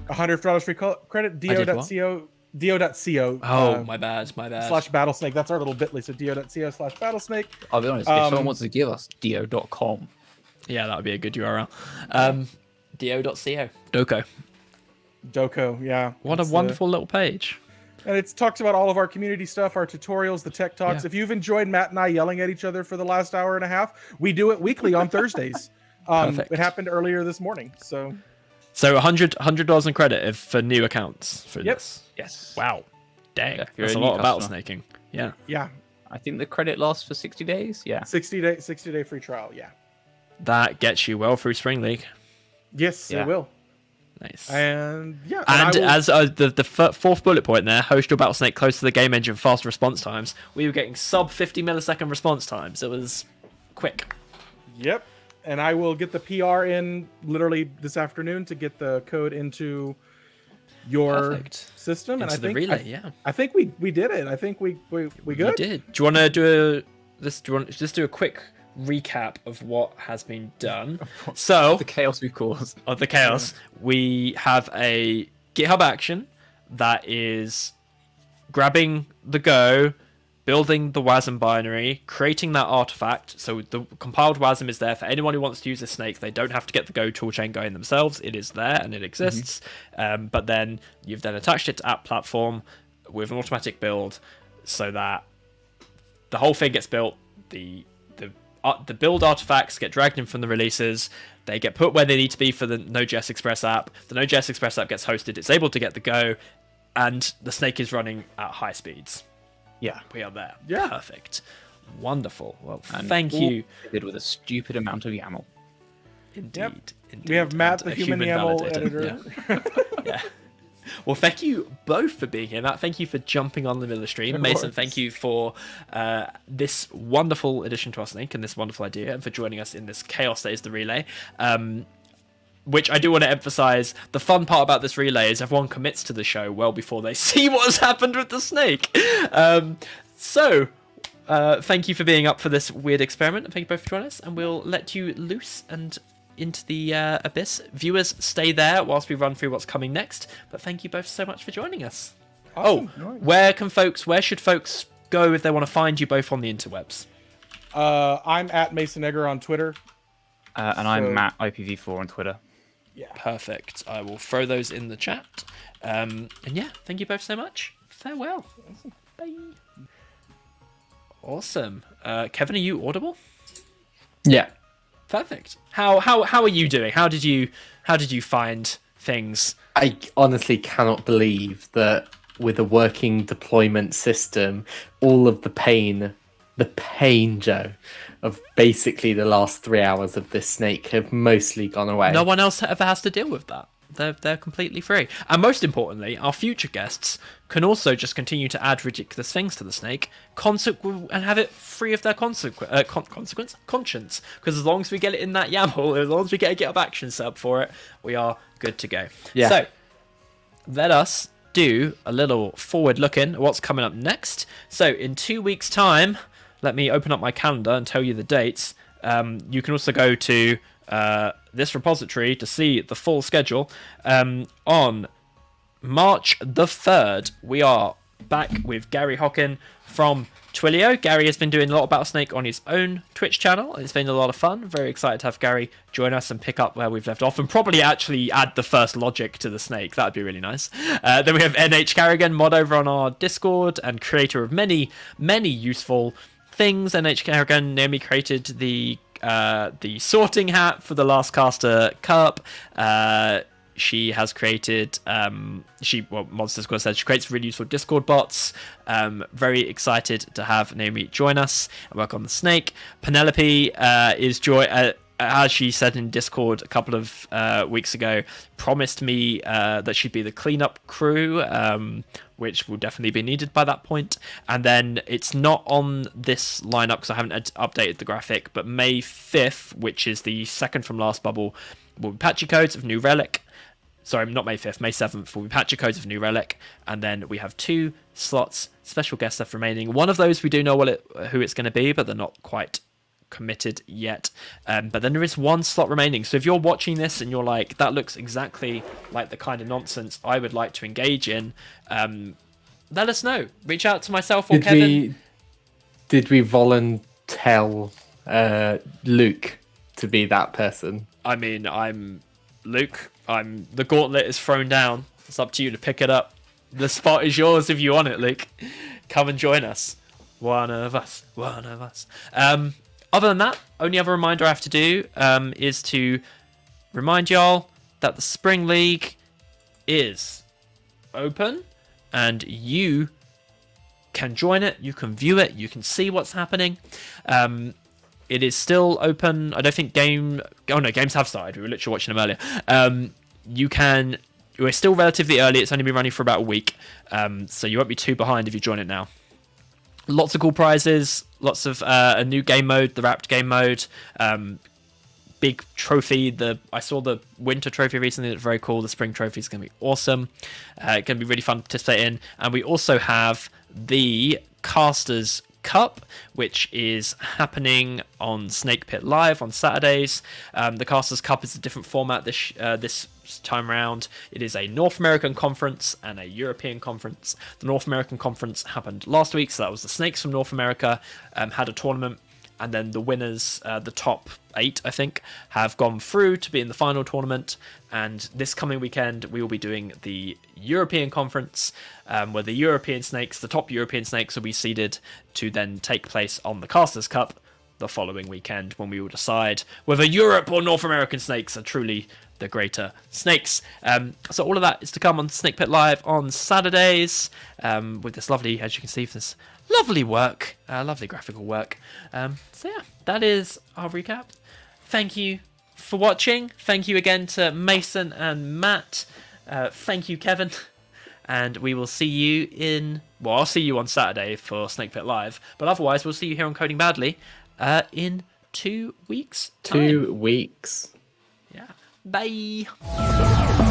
S3: $100 free co- credit. Do.co. Do.co.
S1: Oh,
S3: uh,
S1: my bad, my bad.
S3: slash Battlesnake. That's our little bit.ly. So do.co slash Battlesnake.
S4: I'll be honest, if
S3: Um,
S4: someone wants to give us do.com,
S1: Yeah, that would be a good URL. Um, do.co. Doko.
S3: Doko. Yeah.
S1: What a
S3: It's, uh,
S1: wonderful little page.
S3: And it talks about all of our community stuff, our tutorials, the tech talks.
S1: Yeah.
S3: If you've enjoyed Matt and I yelling at each other for the last hour and a half, we do it weekly on Thursdays. (laughs) Um,
S1: Perfect.
S3: it happened earlier this morning. So
S1: So 100 $100 in credit if, for new accounts for
S3: Yep.
S1: this.
S4: Yes.
S1: Wow. Dang.
S4: Yeah,
S1: That's a
S4: a
S1: lot of battle snaking. Yeah.
S3: yeah,
S4: I think the credit lasts for 60 days. Yeah.
S3: 60 day 60 day free trial. Yeah.
S1: That gets you well through Spring League.
S3: Yes,
S4: Yeah.
S3: it will.
S1: Nice.
S3: And yeah, and,
S1: And
S3: will-
S1: as uh, the the f- fourth bullet point there, host your Battlesnake close to the game engine, fast response times. We were getting sub 50 millisecond response times. It was quick.
S3: yep, and I will get the PR in literally this afternoon to get the code into your
S1: Perfect.
S3: system. and I
S1: the
S3: think
S1: relay,
S3: I,
S1: yeah.
S3: I think we we did it. I think we we we
S1: You
S3: good.
S1: did. Do you want to do a this? Do you want just do a quick recap of what has been done? (laughs) So
S4: The chaos we've caused.
S1: of the chaos, we have a GitHub action that is grabbing the Go, building the WASM binary, creating that artifact. So the compiled WASM is there for anyone who wants to use a snake. They don't have to get the Go toolchain going themselves. It is there and it exists. Um, but then you've then attached it to app platform with an automatic build so that the whole thing gets built. The the uh, the build artifacts get dragged in from the releases. They get put where they need to be for the Node.js Express app. The Node.js Express app gets hosted. It's able to get the Go, and the snake is running at high speeds.
S4: Yeah.
S1: We are there.
S3: Yeah.
S1: Perfect. Wonderful. Well,
S4: And
S1: thank you.
S4: Did with a stupid amount of YAML.
S1: Indeed. indeed.
S3: We have Matt,
S1: And
S3: the
S1: a
S3: human, YAML
S1: validator.
S3: editor.
S1: Yeah. (laughs) yeah. Well, thank you both for being here. Matt, thank you for jumping on the middle stream.
S3: Of
S1: Mason,
S3: course.
S1: thank you for uh, this wonderful addition to our snake and this wonderful idea, and for joining us in this chaos that is the relay. Um, which I do want to emphasize. The fun part about this relay is everyone commits to the show well before they (laughs) see what has happened with the snake. Um, so, uh, thank you for being up for this weird experiment, and thank you both for joining us. And we'll let you loose and into the uh, abyss. Viewers, stay there whilst we run through what's coming next. But thank you both so much for joining us.
S3: Awesome.
S1: Oh,
S3: Nice.
S1: where can folks? Where should folks go if they want to find you both on the interwebs?
S3: Uh, I'm at Mason Egger on Twitter.
S4: Uh, and
S3: So-
S4: I'm Matt IPv4 on Twitter.
S3: Yeah.
S1: Perfect. I will throw those in the chat. Um, and yeah, thank you both so much. Farewell. Bye. Awesome. Uh, Kevin, are you audible?
S2: Yeah.
S1: Perfect. How how how are you doing? How did you how did you find things?
S2: I honestly cannot believe that with a working deployment system, all of the pain, the pain, Joe, of basically the last three hours of this snake have mostly gone away.
S1: No one else ever has to deal with that. They're they're completely free. And most importantly, our future guests can also just continue to add ridiculous things to the snake, consequ- and have it free of their consequ- uh, con- consequence conscience. Because as long as we get it in that YAML, as long as we get a GitHub action sub for it, we are good to go.
S2: Yeah.
S1: So let us do a little forward looking what's coming up next. So in two weeks' time, let me open up my calendar and tell you the dates. Um, you can also go to uh, this repository to see the full schedule. Um, on March the 3rd, we are back with Gary Hockin from Twilio. Gary has been doing a lot of Battlesnake on his own Twitch channel. It's been a lot of fun. Very excited to have Gary join us and pick up where we've left off and probably actually add the first logic to the snake. That'd be really nice. Uh, then we have NH Carrigan, mod over on our Discord and creator of many, many useful things. and NH Carrigan, Naomi created the uh, the sorting hat for the Last Caster Cup. Uh, she has created um she well monster squad said she creates really useful discord bots um very excited to have naomi join us and work on the snake penelope uh is joy uh, as she said in discord a couple of uh, weeks ago promised me uh, that she'd be the cleanup crew um, which will definitely be needed by that point. and then it's not on this lineup because i haven't ed- updated the graphic but may 5th which is the second from last bubble will be PachiCodes of new relic sorry, not May 5th, May 7th will be PachiCodes of New Relic, and then we have two slots, special guests left remaining. One of those we do know it, who it's going to be, but they're not quite committed yet. Um, but then there is one slot remaining. So if you're watching this and you're like, that looks exactly like the kind of nonsense I would like to engage in, um, let us know. Reach out to myself or
S2: Did
S1: Kevin.
S2: we did we volunteer uh, Luke to be that person?
S1: I mean, I'm Luke. I'm the gauntlet is thrown down. It's up to you to pick it up. The spot is yours if you want it, Luke. Come and join us. One of us. One of us. Um, other than that, only other reminder I have to do um, is to remind y'all that the Spring League is open and you can join it, you can view it, you can see what's happening. Um, it is still open. I don't think game. Oh no, games have started. We were literally watching them earlier. Um, you can. We're still relatively early. It's only been running for about a week, um, so you won't be too behind if you join it now. Lots of cool prizes. Lots of uh, a new game mode, the Wrapped game mode. Um, big trophy. The I saw the winter trophy recently. It's very cool. The spring trophy is going to be awesome. Uh, it's going to be really fun to participate in. And we also have the Casters Cup, which is happening on Snake Pit Live on Saturdays. Um, the Casters Cup is a different format this uh, this time round. It is a North American conference and a European conference. The North American conference happened last week, so that was the Snakes from North America um, had a tournament and then the winners, uh, the top eight, I think, have gone through to be in the final tournament. And this coming weekend, we will be doing the European Conference, um, where the European snakes, the top European snakes, will be seeded to then take place on the Casters Cup the following weekend, when we will decide whether Europe or North American snakes are truly the greater snakes. Um, so all of that is to come on Snake Pit Live on Saturdays um, with this lovely, as you can see, this lovely work, uh, lovely graphical work. Um, so yeah, that is our recap. Thank you for watching. Thank you again to Mason and Matt. Uh, thank you, Kevin. (laughs) And we will see you in. Well, I'll see you on Saturday for Snake Pit Live. But otherwise, we'll see you here on Coding Badly uh, in two weeks. time.
S2: Two weeks.
S1: Yeah. Bye.